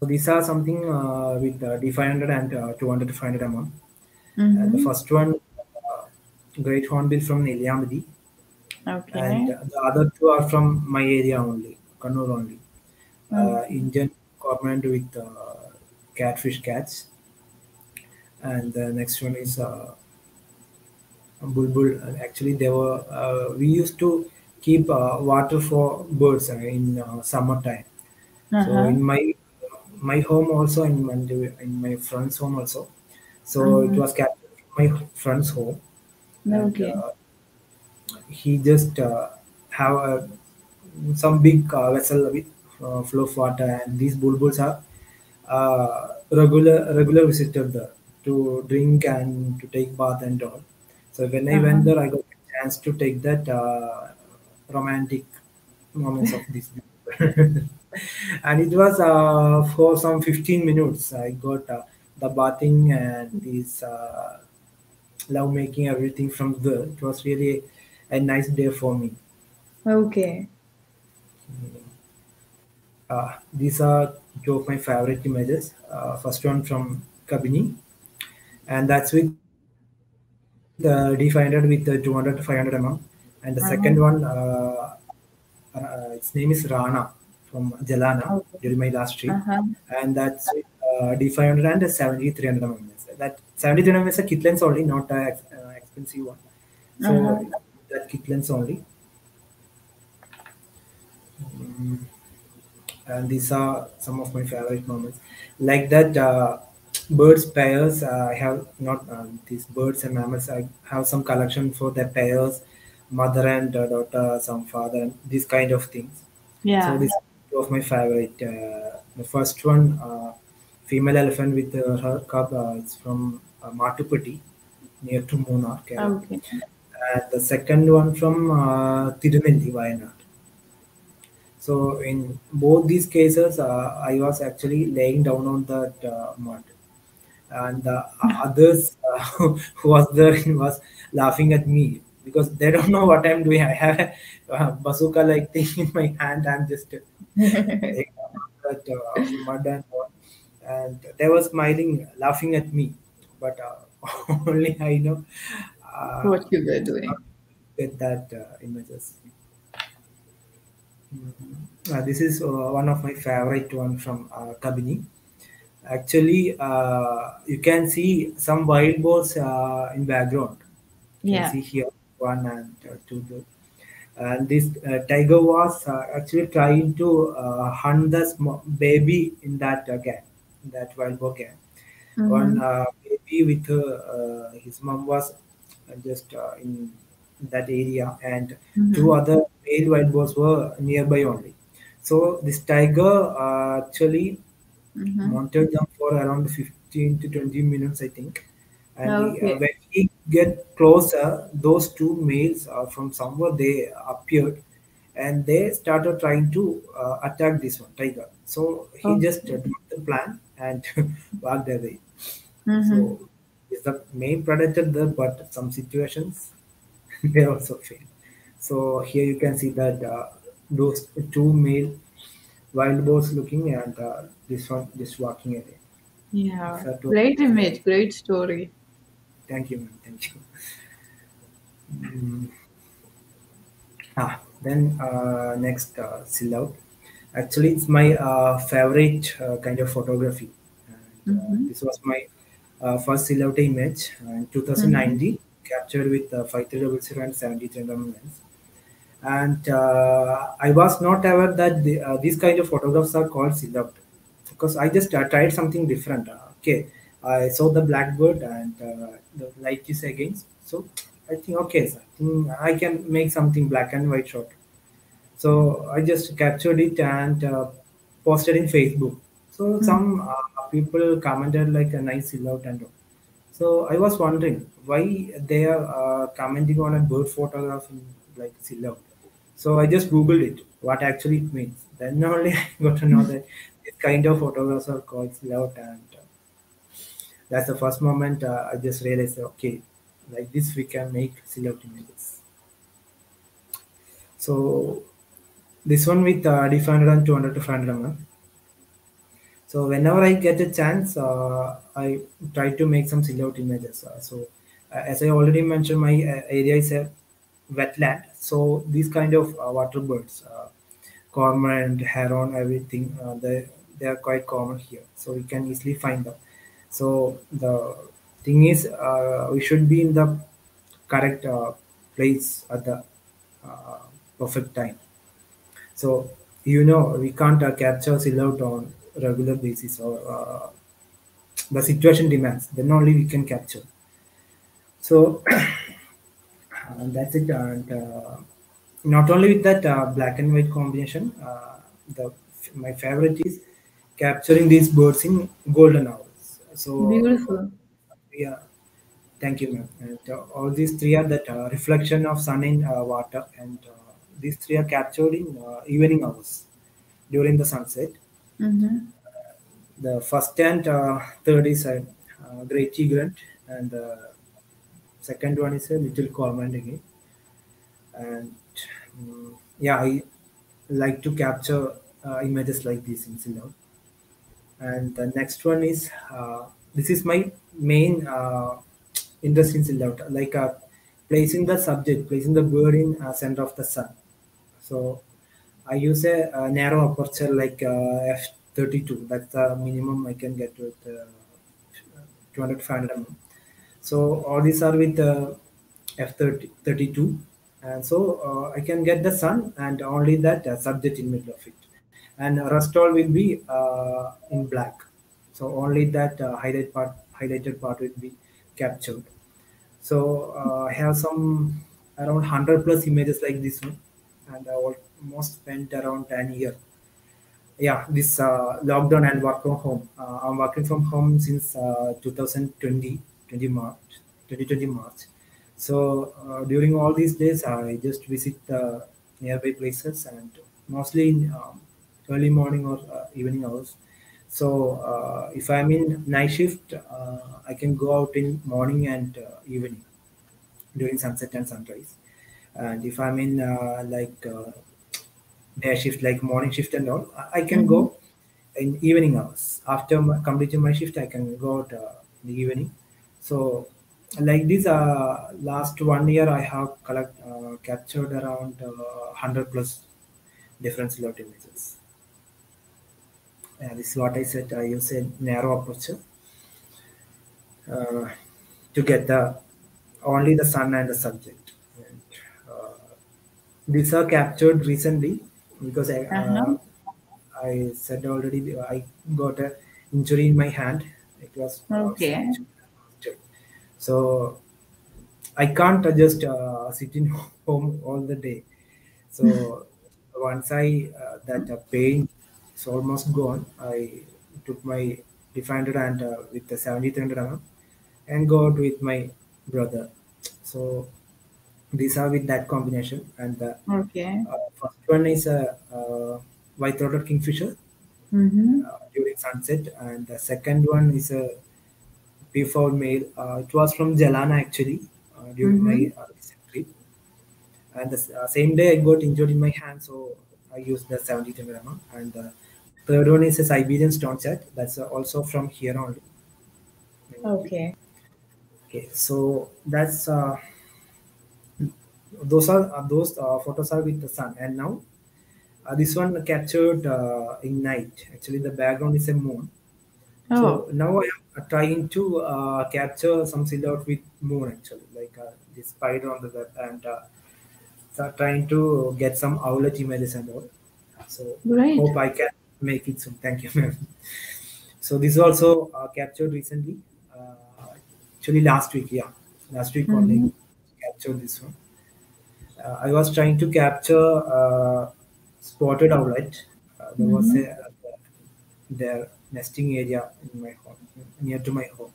So these are something uh, with uh, D500 and uh, 200 to 500 mm. The Mhm. first one, uh, Great Hornbill from Nelliyampathy, Okay. and the other two are from my area only, Kannur only. Uh, Indian cormorant with uh, catfish cats, and the next one is uh, bulbul. Uh, Actually, they were uh, we used to keep uh, water for birds uh, in uh, summertime. So Uh-huh. in my my home also in my in my friend's home also. So it was captured my friend's home. And, Okay. uh, he just uh, have a, some big uh, vessel with uh, flow of water, and these bulbuls are uh, regular regular visitor there to drink and to take bath and all. So when I went there, I got a chance to take that uh, romantic moments of this. and it was uh, for some 15 minutes. I got uh, the bathing and this uh, love making everything from there. It was really a nice day for me. Okay. Uh, these are two of my favorite images. Uh, first one from Kabini, and that's with the D500 with the 200 to 500 mm, and the Uh-huh. second one, uh, uh, its name is Rana from Jhalana Okay. during my last trip, Uh-huh. and that's uh, D500 and a 70 300 mm. That 70 300 mm is a kit lens only, not a ex- uh, expensive one. So Uh-huh. that kit lens only. Mm, and these are some of my favorite moments like that uh, birds pairs uh, i have not um, these birds and mammals i have some collection for their pairs mother and uh, daughter some father and these kind of things yeah so Yeah. this is two of my favorite uh, the first one uh, female elephant with uh, her cub uh, it's from uh, Mattupetty near to Munnar. Okay. and the second one from uh, Tirunelli, Wayanad. So in both these cases, uh, I was actually laying down on that uh, mud, and the others uh, who was there was laughing at me because they don't know what I'm doing. I have a uh, bazooka like thing in my hand. I'm just laying that uh, mud and all. and they were smiling, laughing at me, but uh, only I know uh, what you were doing. with that uh, images. Uh, this is uh, one of my favorite one from uh, Kabini. Actually, uh, you can see some wild boars uh, in background. You Yeah. can see here one and uh, two. two. And this uh, tiger was uh, actually trying to uh, hunt the baby in that uh, gang, that wild boar gang. One Mhm. uh, baby with uh, his mom was just uh, in that area, and two Mhm. other male wild boars were nearby only. So this tiger uh, actually Mhm. monitored them for around 15 to 20 minutes, I think. And uh, Okay. when he get closer, those two males uh, from somewhere they appeared, and they started trying to uh, attack this one tiger. So he just uh, dropped the plan and walked away. Mhm. So is the main predator there, but some situations they also fail. So here you can see that uh, those two male wild boars looking and uh, this one just walking away. Yeah. Great image. Great story. Thank you, ma'am. Thank you. Mm. Ah, then uh, next uh, silhouette. Actually, it's my uh, favorite uh, kind of photography. And, uh, Mhm. This was my uh, first silhouette image uh, in 2019, captured with uh, 5300 and 73 mm lens. And uh, I was not aware that the, uh, these kind of photographs are called silhouette because I just uh, tried something different. Uh, okay, I saw the blackbird and uh, the light is against. So I think okay, so I think I can make something black and white shot. So I just captured it and uh, posted in Facebook. So some uh, people commented like a nice silhouette and all. So I was wondering why they are uh, commenting on a bird photograph in like silhouette. So I just googled it, what actually it means. Then only I got to know that this kind of photographs are called silhouette, and uh, that's the first moment uh, I just realized, okay, like this we can make silhouette images. So this one with uh, D500 and 200 to 500 mm. So whenever I get a chance, uh, I try to make some silhouette images. Uh, so uh, as I already mentioned, my uh, area is a wetland. So these kind of uh, water birds, uh, cormorant, heron, everything, uh, they they are quite common here. So we can easily find them. So the thing is, uh, we should be in the correct uh, place at the uh, perfect time. So you know we can't capture silhouette on regular basis or the situation demands. Then only we can capture. So that's it. And uh, not only with that uh, black and white combination, uh, the my favorite is capturing these birds in golden hours. So Beautiful. yeah, thank you, ma'am. And uh, all these three are that uh, reflection of sun in uh, water, and uh, these three are captured in uh, evening hours during the sunset. Mm-hmm. The first and uh, third is a uh, great egret, and the second one is a little cormorant again. And mm, yeah, I like to capture uh, images like this in silhouette. And the next one is uh, this is my main uh, interesting silhouette, like uh, placing the subject, placing the bird in uh, center of the sun. So I use a, a narrow aperture like uh, f32. That's the minimum I can get with uh, 200 500 mm. So all these are with uh, f32, and so uh, I can get the sun and only that uh, subject in middle of it, and rest all will be uh, in black. So only that uh, highlight part, highlighted part will be captured. So uh, I have some around 100 plus images like this one, and I almost spent around 10 years. Yeah, this uh, lockdown and work from home. Uh, I'm working from home since uh, 2020, 20 March, 2020 March. So uh, during all these days, I just visit the nearby places and mostly in um, early morning or uh, evening hours. So uh, if I'm in night shift, uh, I can go out in morning and uh, evening during sunset and sunrise. And if I'm in uh, like uh, day shift, like morning shift and all, I can go in evening hours. After my, completing my shift, I can go out uh, in the evening. So like this, uh, last one year, I have collect uh, captured around uh, hundred plus different silhouette images. This is what I said. I use a narrow aperture uh, to get the only the sun and the subject. And, uh, these are captured recently because I, Uh-huh. uh, I said already I got a injury in my hand. It was Okay. So I can't uh, just uh, sit in home all the day. So once I uh, that uh, pain is almost gone, I took my defender and uh, with the 7300 mm and go out with my brother. So these are with that combination, and the Okay. uh, first one is a uh, white-throated kingfisher Mm-hmm. uh, during sunset, and the second one is a peafowl male. Uh, it was from Jhalana actually uh, during Mm-hmm. my uh, recent trip, and the uh, same day I got injured in my hand, so I used the 70 mm. And the third one is a Siberian stone chat. That's uh, also from here only. Okay. Okay, so that's uh, those are uh, those uh, photos are with the sun, and now uh, this one captured uh, in night. Actually, the background is a moon. Oh. So now I am trying to uh, capture some silhouette with moon actually, like uh, the spider on the web, and uh, trying to get some owlet images and all. So Great. hope I can make it soon. Thank you, ma'am. So this is also uh, captured recently. Uh, actually, last week, yeah, last week only Mm-hmm. captured this one. Uh, I was trying to capture uh, spotted. Uh, there was Mm-hmm. a their nesting area in my home, near to my home.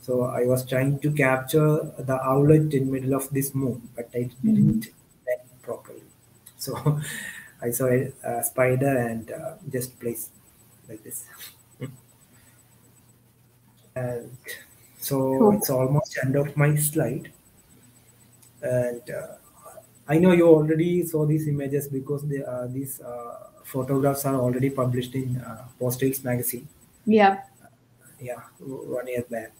So I was trying to capture the owlet in middle of this moon, but I Mm-hmm. didn't it properly. So I saw a, a spider and uh, just placed like this. And so Cool. it's almost end of my slide. And uh, I know you already saw these images because they, uh, these uh, photographs are already published in uh, Paws Trails magazine. Yeah. Yeah, one year back.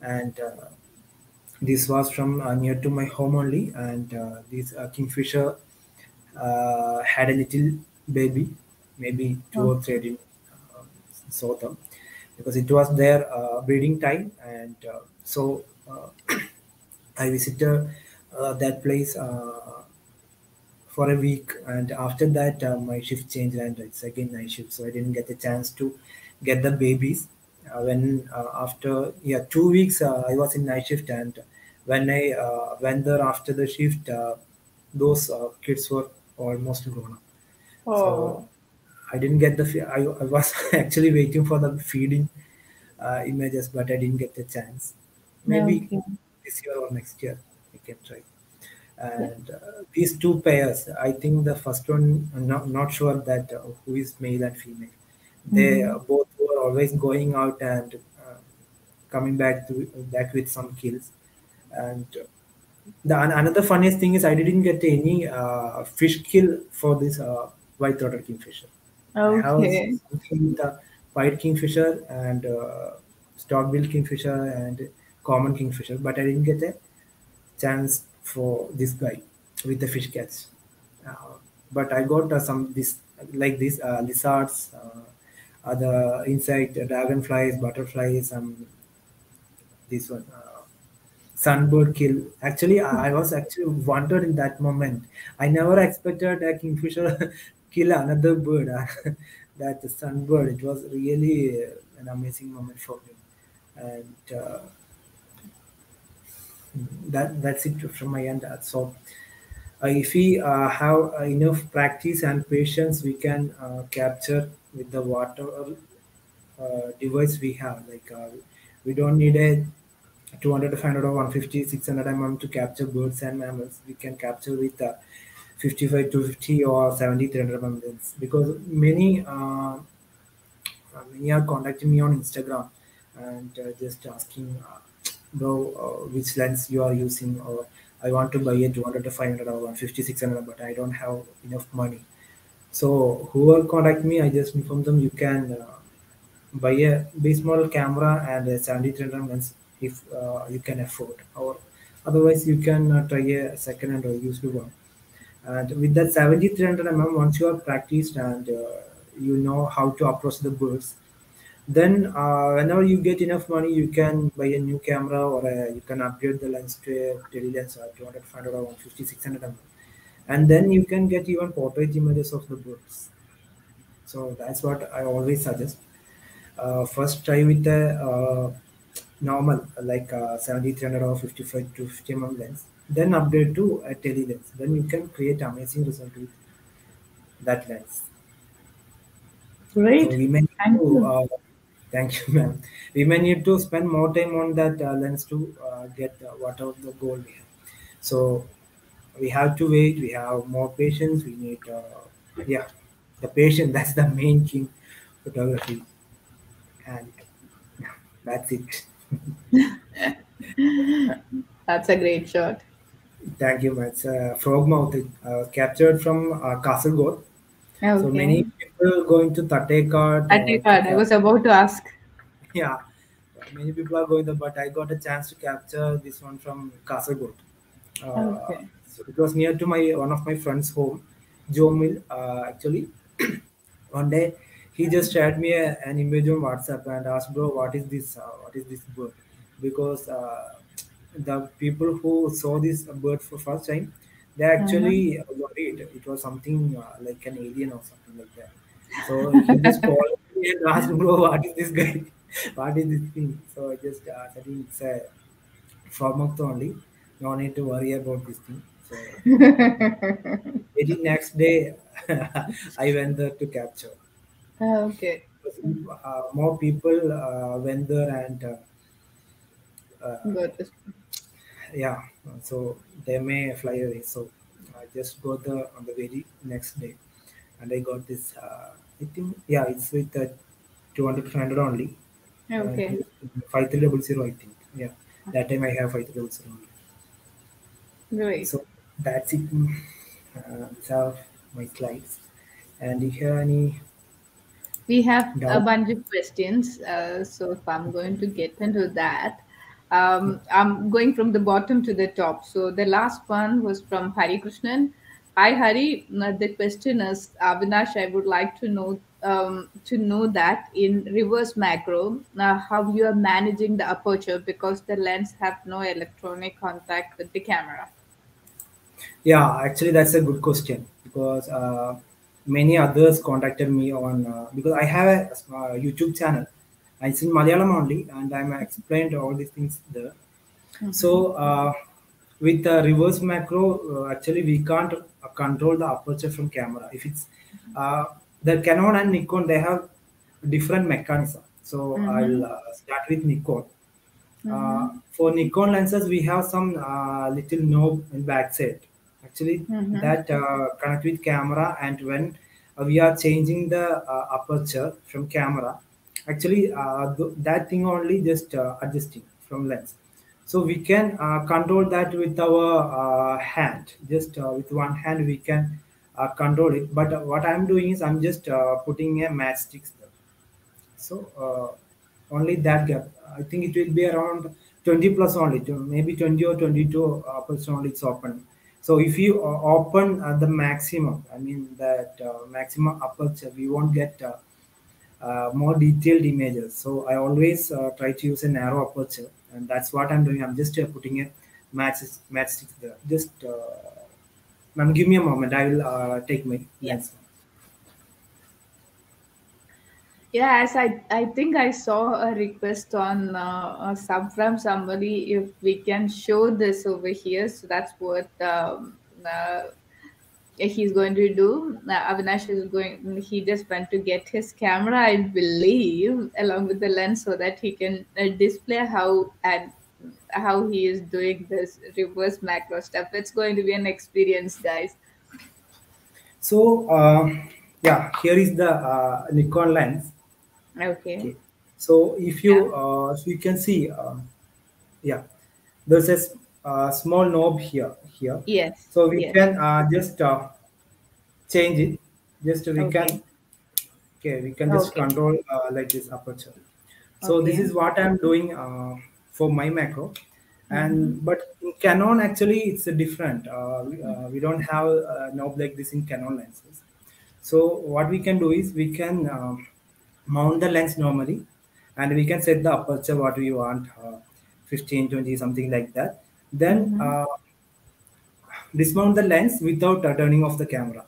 And uh, this was from uh, near to my home only. And uh, this uh, kingfisher uh, had a little baby, maybe two Oh. or three. I didn't saw them because it was their uh, breeding time. And uh, so uh, I visited that place uh, for a week, and after that, uh, my shift changed, and it's again night shift, so I didn't get the chance to get the babies. Uh, when uh, after yeah two weeks, uh, I was in night shift, and when I uh, went there after the shift, uh, those uh, kids were almost grown up. Oh. So I didn't get the. I, I was actually waiting for the feeding uh, images, but I didn't get the chance. Maybe Okay. this year or next year can try. And uh, these two pairs, I think the first one, I'm not, not sure that uh, who is male and female. They Mhm. uh, both were always going out and uh, coming back to back with some kills. And uh, the another funniest thing is I didn't get any uh, fish kill for this uh, white-throated kingfisher. Okay. something with the white kingfisher and uh, stork-billed kingfisher and common kingfisher, but I didn't get a chance for this guy with the fish catch. Uh, but I got uh, some this like this uh, lizards, uh, other insect, uh, dragonflies, butterflies, and this one uh, sunbird kill. Actually, I was actually wondered in that moment. I never expected a kingfisher kill another bird. that sunbird. It was really an amazing moment for me, and that that's it from my end. So uh, if we uh, have enough practice and patience, we can uh, capture with the water device we have. Like we don't need a 200 to 500 or 150, 600 mm to capture birds and mammals. We can capture with uh, 55 to 50 or 70 300 mm because many uh, many are contacting me on Instagram and uh, just asking, bro, uh, which lens you are using or I want to buy a 200 to 500 or 150, 600, but I don't have enough money. So whoever contact me, I just inform them you can uh, buy a base model camera and a 70 300 lens if uh, you can afford, or otherwise you can uh, try a second hand or used one. And with that 70 300 mm, once you are practiced and uh, you know how to approach the birds, then uh, whenever you get enough money, you can buy a new camera or uh, you can upgrade the lens to a tele lens or 200, 500 or 150, 600 mm. And then you can get even portrait images of the birds. So that's what I always suggest. Uh, first try with the uh, normal like uh, 70 300 or 55 to 50 mm lens then upgrade to a tele lens then you can create amazing result with that lens so Great. we may Thank to you. Thank you ma'am. We may need to spend more time on that uh, lens to uh, get uh, whatever the goal we have so we have to wait we have more patience we need uh, yeah the patient. that's the main king photography. And yeah, that's it. That's a great shot. Thank you, It's uh, frog mouth uh, captured from uh, Kasargod. So many Okay. people going to Tatekad. I. I was about to ask. yeah, many people are going there, but I got a chance to capture this one from Kasargod. Uh, Okay. so it was near to my one of my friend's home, Joe Mill. Uh, actually, one day he just shared me a, an image on WhatsApp and asked, "Bro, what is this? Uh, what is this bird?" Because uh, the people who saw this bird for first time, they Uh-huh. actually worried it was something uh, like an alien or something like that. So he just called me and asked, "Bro, what is this guy? what is this thing?" So I just uh, said, "It's a frog only. No need to worry about this thing." So very next day, I went there to capture. okay. Uh, more people uh, went there and uh, uh, yeah, so they may fly away. So I just got there on the very next day, and I got this. Uh, I think yeah, it's with the 200 500 only. Uh, Okay. 5300, I think. Yeah, that time I have 5300 only. Great. So that's it. Mm, Uh, these are my slides. And if you have any We have a bunch of questions. Uh, so if I'm going to get into that, um, I'm going from the bottom to the top. So the last one was from Hari Krishnan. Hi Hari, Uh, the question is, Avinash, I would like to know um, to know that in reverse macro, uh, how you are managing the aperture because the lens have no electronic contact with the camera. yeah, actually that's a good question because uh, many others contacted me on uh, because I have a, uh YouTube channel. It's in Malayalam only, and I'm explained all these things there. So uh, with the reverse macro, uh, actually we can't uh, control the aperture from camera. If it's uh, the Canon and Nikon, they have different mechanism. So I'll Mhm. uh, start with Nikon. Uh, Mhm. for Nikon lenses, we have some uh, little knob in back backside. Actually, Mhm. that uh, connect with camera, and when uh, we are changing the uh, aperture from camera, actually uh, th- that thing only just uh, adjusting from lens. So we can uh, control that with our uh, hand. Just uh, with one hand, we can uh, control it. But uh, what I'm doing is I'm just uh, putting a matchstick there. So uh, only that gap. I think it will be around 20 plus only, maybe 20 or 22 aperture only it's open. So if you uh, open uh, the maximum, I mean that uh, maximum aperture, we won't get uh, uh, more detailed images. So I always uh, try to use a narrow aperture, and that's what I'm doing. I'm just uh, putting a match matchstick there. Just, uh, ma'am, give me a moment. I will uh, take my Yeah. lens. Yeah, as I I think I saw a request on uh, sub from somebody if we can show this over here. So that's what um, uh, he's going to do. Uh, Avinash is going. He just went to get his camera, I believe, along with the lens, so that he can uh, display how and how he is doing this reverse macro stuff. It's going to be an experience, guys. So uh, yeah, here is the uh, Nikon lens. Okay. Okay. So if you uh, so you can see, uh, yeah, there's a uh, small knob here here. Yes. So we Yes. can uh, just uh, change it. Just we Okay. can okay we can just Okay. control uh, like this aperture. So this is what I'm doing uh, for my macro. Mm-hmm. And but in Canon actually it's a different. Uh, we, uh, we don't have a knob like this in Canon lenses. So what we can do is we can um, mount the lens normally, and we can set the aperture what we want, uh, 15, 20, something like that. Then Mhm. uh, dismount the lens without uh, turning off the camera.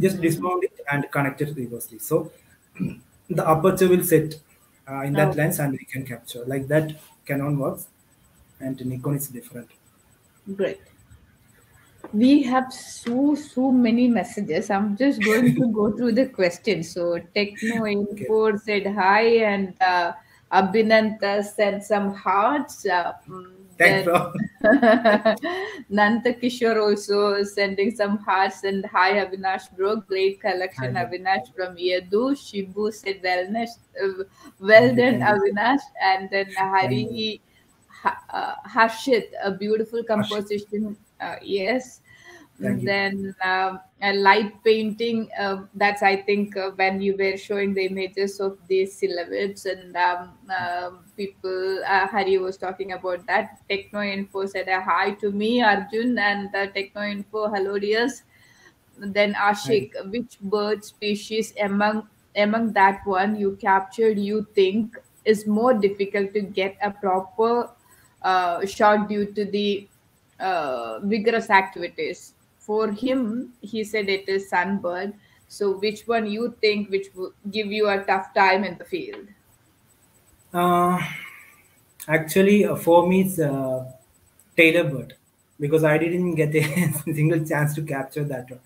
Just Mhm. dismount it and connect it reversely. So the aperture will set uh, in that Okay. lens, and we can capture like that. Canon works, and Nikon is different. Great. We have so so many messages. I'm just going to go through the questions. So Techno Info said hi, and uh, Abhinanta sent some hearts. Uh, mm, Thanks, bro. Nanta Kishore also sending some hearts and hi Avinash bro, great collection Hi. Avinash from Yadu. Shibu said wellness, uh, well done. Avinash, and then Hari Ha- uh, Harshit, a beautiful composition. Uh, yes. Then um, a light painting. Uh, that's I think uh, when you were showing the images of these silhouettes and um, um, people. Uh, Hari was talking about that. Techno Info said a hi to me, Arjun, and uh, Techno Info, hello dears. Then Ashik, which bird species among among that one you captured you think is more difficult to get a proper uh, shot due to the uh, vigorous activities? For him, he said it is sunbird. So, which one you think which will give you a tough time in the field? Uh, actually, uh, for me, it's uh, Tailor Bird because I didn't get a single chance to capture that one.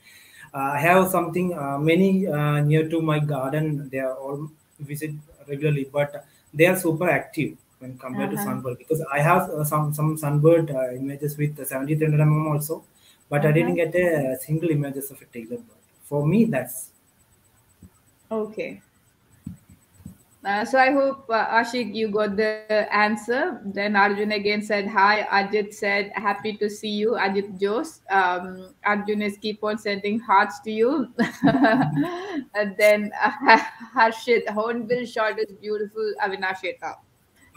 Uh, I have something uh, many uh, near to my garden. They are all visit regularly, but they are super active when compared to Uh-huh. sunbird because I have uh, some some sunbird uh, images with the 7300 mm also, but I Uh-huh. didn't get a single images of a tailor bird. For me, that's Okay. Uh, so I hope uh, Ashik you got the answer. Then Arjun again said hi. Ajit said happy to see you. Ajit Jose. Um, Arjun is keep on sending hearts to you. and then uh, Harshit hornbill shot is beautiful. Avinasheta.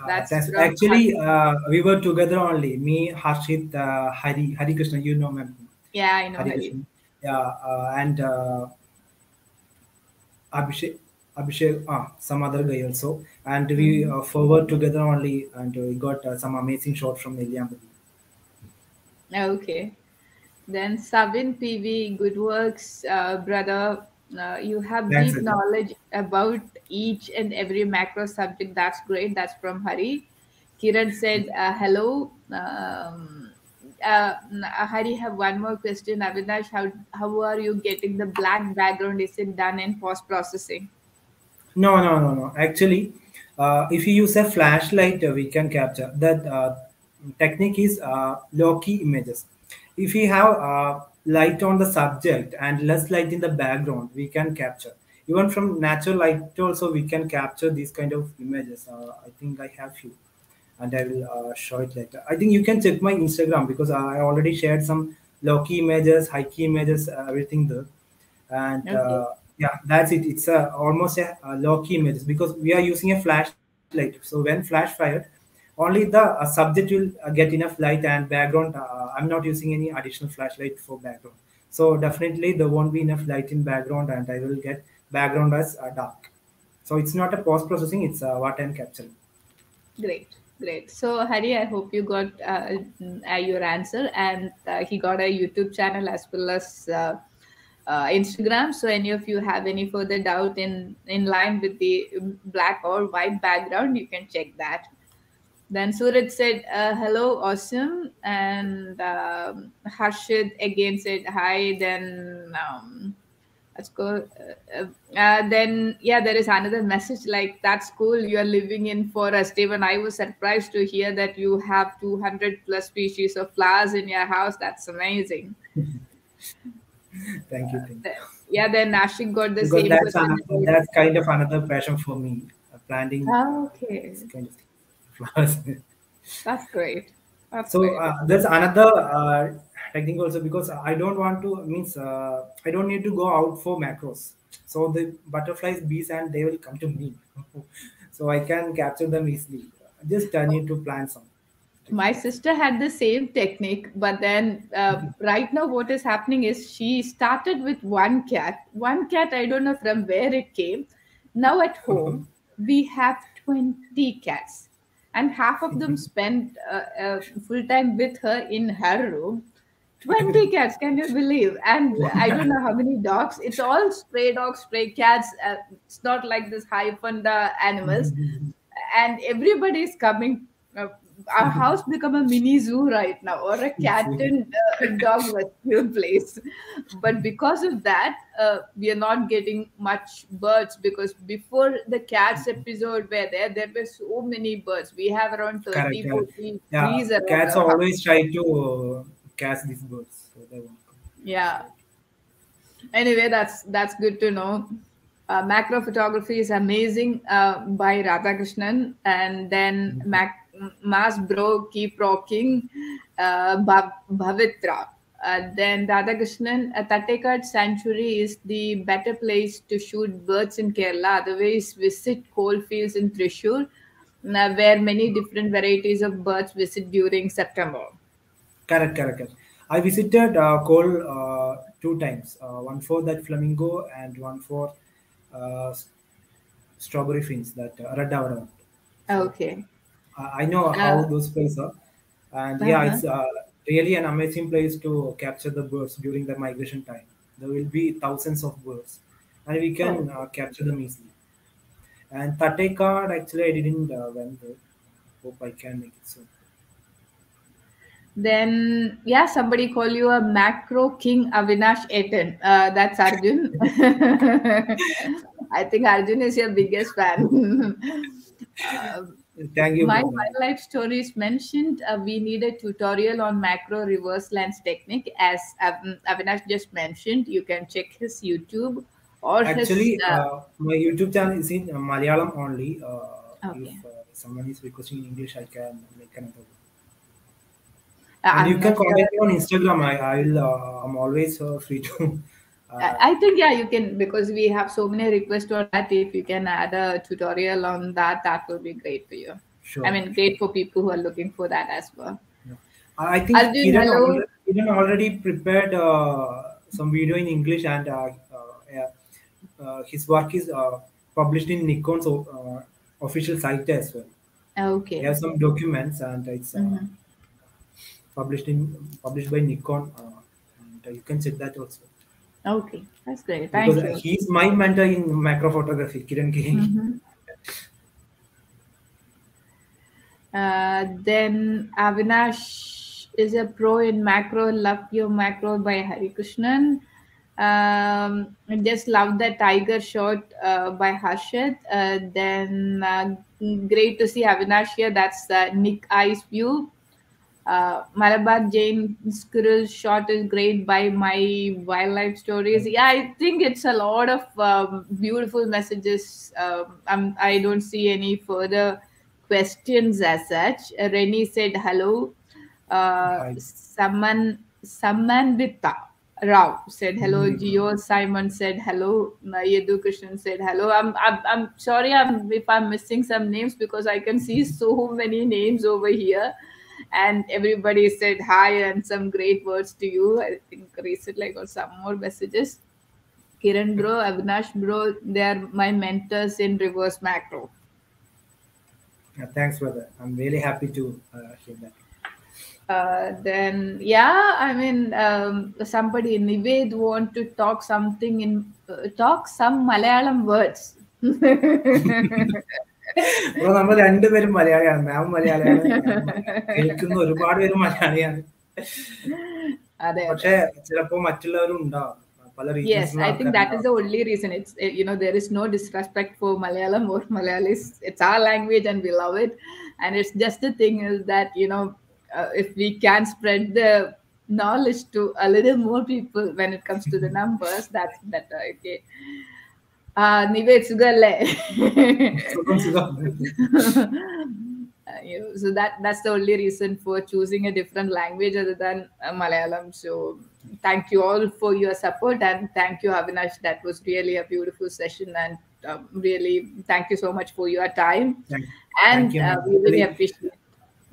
Uh, That's that's actually uh, we were together only. Me, Harshit, uh, Hari, Hari Krishna. You know, ma'am. Yeah, I know. Yeah, uh, and uh, Abhishek, Abhishek, ah, some other guy also, and we uh, forward together only, and we got uh, some amazing shot from Nelliyampathy. Okay. Then Sabin PV, good works, uh, brother. Uh, you have deep knowledge about each and every macro subject. That's great. That's from Hari. Kiran said, uh, hello. Um, uh, Hari, have one more question. Avinash, how, how are you getting the black background? Is it done in post processing? No, no, no, no. Actually, uh, if you use a flashlight, uh, we can capture. That uh, technique is uh, low key images. If we have uh, light on the subject and less light in the background, we can capture. Even from natural light, also we can capture these kind of images. Uh, I think I have few, and I will uh, show it later. I think you can check my Instagram because I already shared some low key images, high key images, uh, everything there and Okay. uh, yeah that's it it's a, almost a, a low key images because we are using a flashlight so when flash fired only the uh, subject will uh, get enough light and background. Uh, I'm not using any additional flashlight for background. So definitely there won't be enough light in background and I will get background as uh, dark. So it's not a post processing, it's uh, what I'm capturing. Great, great. So Hari, I hope you got uh, your answer, and uh, he got a YouTube channel as well as uh, uh, Instagram. So any of you have any further doubt in in line with the black or white background, you can check that. Then Suraj said, uh, "Hello, awesome," and um, Harshid again said, "Hi." Then um, let's go. Uh, uh, then yeah, there is another message like that's cool. You are living in forest. Even I was surprised to hear that you have 200 plus species of flowers in your house. That's amazing. thank you. Thank you. Yeah, then Nashik got the Because same. that's, another, that's kind of another passion for me. uh, Planting Ah, okay, kind of flowers. that's great. That's so uh, there's another uh, technique also because i don't want to means uh, i don't need to go out for macros. So the butterflies bees and they will come to me. So i can capture them easily. Just i need to plan some my sister had the same technique but then uh, right now what is happening is she started with one cat. One cat i don't know from where it came. Now at home we have 20 cats and half of them spend uh, uh, full time with her in her room. 20 cats can you believe? And i don't know how many dogs. It's all stray dogs stray cats uh, it's not like this high funda animals. And everybody is coming. Our house become a mini zoo right now, or a cat and uh, dog rescue place. But because of that, uh, we are not getting much birds because before the cats episode were there, there were so many birds. We have around 30, Correct, correct. 40 yeah trees around cats house. always try to uh, catch these birds so they won't come. Yeah. Anyway, that's that's good to know. Uh, macro photography is amazing uh, by Radhakrishnan, and then Mac, Mas Bro keep rocking, uh, Bhav- Bhavitra. Uh, then Radhakrishnan, uh, Thattekad Sanctuary is the better place to shoot birds in Kerala. Otherwise, visit Kole fields in Thrissur, uh, where many different varieties of birds visit during September. correct correct correct i visited uh, Kole uh, two times uh, one for that flamingo and one for uh, strawberry fins that uh, red Avaram. Okay. I know how those places are, and yeah, Uh-huh. it's uh, really an amazing place to capture the birds during the migration time. There will be thousands of birds, and we can uh, capture them easily. And Thattekad, actually, I didn't uh, went there. Hope I can make it soon. Then, yeah, somebody call you a macro king Avinash Etan. Uh, that's Arjun. I think Arjun is your biggest fan. Uh, Thank you. my brother. wildlife stories mentioned uh, we need a tutorial on macro reverse lens technique as Av- Avinash just mentioned. You can check his YouTube or Actually, his. Uh, uh, my YouTube channel is in Malayalam only. Uh, Okay. If uh, someone is requesting in English, I can make another. one. I'm And you can contact me on Instagram. I, I'll. Uh, I'm always uh, free to. Uh, I think yeah, you can because we have so many requests on that. If you can add a tutorial on that, that will be great for you. sure. I mean, great for people who are looking for that as well. I think Kiran, already, Kiran already prepared uh, some video in English, and uh, uh, yeah, uh, his work is uh, published in Nikon's uh, official site as well. He Okay. has some documents, and it's uh, Mhm. published in published by Nikon. Uh, and uh, you can check that also. Okay, that's great. Thank because you. he's my mentor in macro photography, Kiran K. Mhm. Uh, then Avinash is a pro in macro. Love your macro by Hari Krishnan. Um, I just love that tiger shot uh, by Harshad. Uh, then uh, great to see Avinash here. That's uh, Nick Ice View. Uh, Malabar giant squirrel shot is great by my wildlife stories. Yeah, I think it's a lot of um, beautiful messages. Um, I'm, I don't see any further questions as such. Uh, Rennie said hello. Uh, Saman Samanvita. Rao said hello. Mm. Geo Simon said hello. Yedu Krishnan said hello. I'm, I'm I'm sorry I'm if I'm missing some names because I can see so many names over here, and everybody said hi and some great words to you. I think recently I got some more messages. Kiran bro, Avinash bro, they are my mentors in reverse macro. Yeah, thanks, brother. I'm really happy to uh, hear that. Uh, then yeah, I mean um, somebody in Nived want to talk something in uh, talk some Malayalam words. Bro നമ്മൾ രണ്ടുപേരും മലയാളിയാണ് മാം മലയാളിയാണ് കേൾക്കുന്ന ഒരുപാട് പേര് മലയാളിയാണ് അതെ പക്ഷെ ചിലപ്പോ മറ്റുള്ളവരും ഉണ്ടാവും പല Yes, I think that is the only reason. It's uh, you know there is no disrespect for Malayalam or Malayalis. It's our language and we love it. And it's just the thing is that you know uh, if we can spread the knowledge to a little more people when it comes to the numbers, that's better. Okay. Ah, Nivek Sugalle. so that that's the only reason for choosing a different language other than uh, Malayalam. So thank you all for your support and thank you Avinash. That was really a beautiful session and um, really thank you so much for your time. Thank, and thank you, uh, we really appreciate.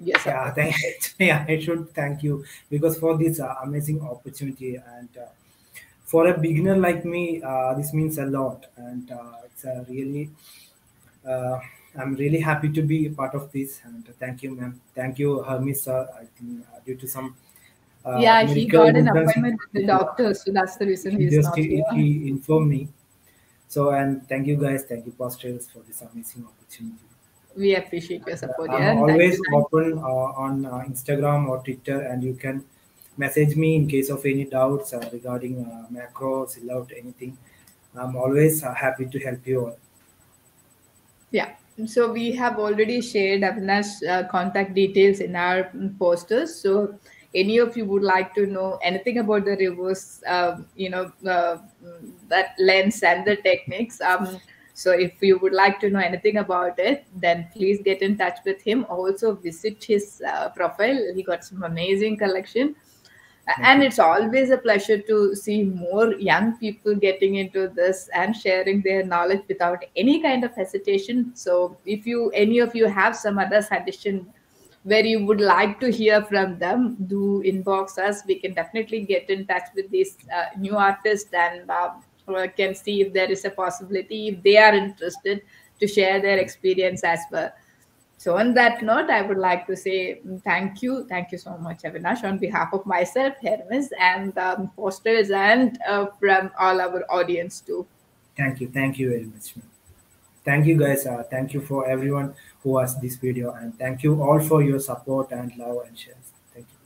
Yes, sir. yeah, thank, yeah, I should thank you because for this uh, amazing opportunity and. Uh, for a beginner like me, uh, this means a lot, and uh, it's a really. Uh, I'm really happy to be a part of this, and thank you, ma'am. Thank you, Hermis sir. I think uh, due to some. Uh, yeah, he got an appointment with the doctor, so that's the reason He he's just not he, here. he informed me. So and thank you guys, thank you Paws Trails for this amazing opportunity. We appreciate your support. I'm yeah, thank always you, open uh, on uh, Instagram or Twitter, and you can message me in case of any doubts uh, regarding uh, macro, sellout, anything. I'm always uh, happy to help you all. Yeah. So we have already shared Avinash uh, contact details in our posters. So any of you would like to know anything about the reverse, um, you know, uh, that lens and the techniques. Um, so if you would like to know anything about it, then please get in touch with him. Also visit his uh, profile. He got some amazing collection and it's always a pleasure to see more young people getting into this and sharing their knowledge without any kind of hesitation. So if you any of you have some other suggestion where you would like to hear from them do inbox us. We can definitely get in touch with these uh, new artists and uh, can see if there is a possibility if they are interested to share their experience as well so, on that note, I would like to say thank you. Thank you so much, Avinash, on behalf of myself, Hermis, and um, Paws Trails, and uh, from all our audience, too. Thank you, thank you very much. Thank you guys. Uh, thank you for everyone who watched this video, and thank you all for your support and love and shares. Thank you.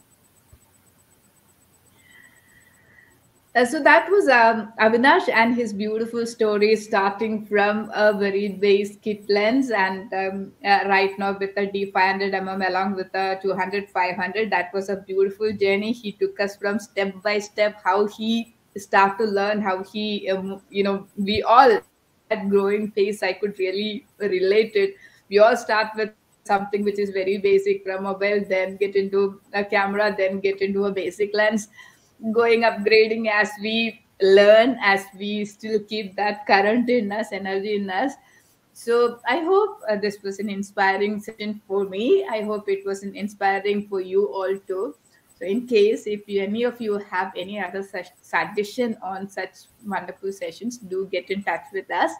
Uh, so that was um, Avinash and his beautiful story, starting from a very base kit lens, and um, uh, right now with a D500 mm along with a 200 500. That was a beautiful journey. He took us from step by step how he start to learn, how he, um, you know, we all at growing pace. I could really relate it. We all start with something which is very basic from a mobile, then get into a camera, then get into a basic lens going upgrading as we learn as we still keep that current in us energy in us. So i hope uh, this was an inspiring session for me. I hope it was an inspiring for you all too. So in case if you, any of you have any other such suggestion on such wonderful sessions do get in touch with us.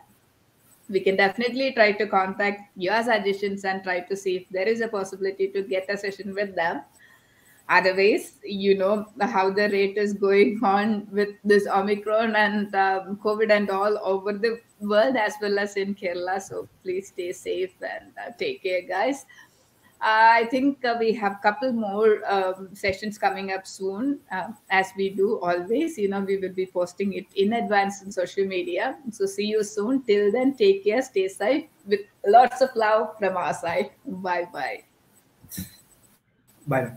We can definitely try to contact your suggestions and try to see if there is a possibility to get a session with them otherwise you know how the rate is going on with this omicron and um, covid and all over the world as well as in kerala. So please stay safe and uh, take care guys. I think uh, we have a couple more um, sessions coming up soon uh, as we do always. You know we will be posting it in advance in social media. So see you soon. Till then take care stay safe. With lots of love from our side. Bye bye Bye.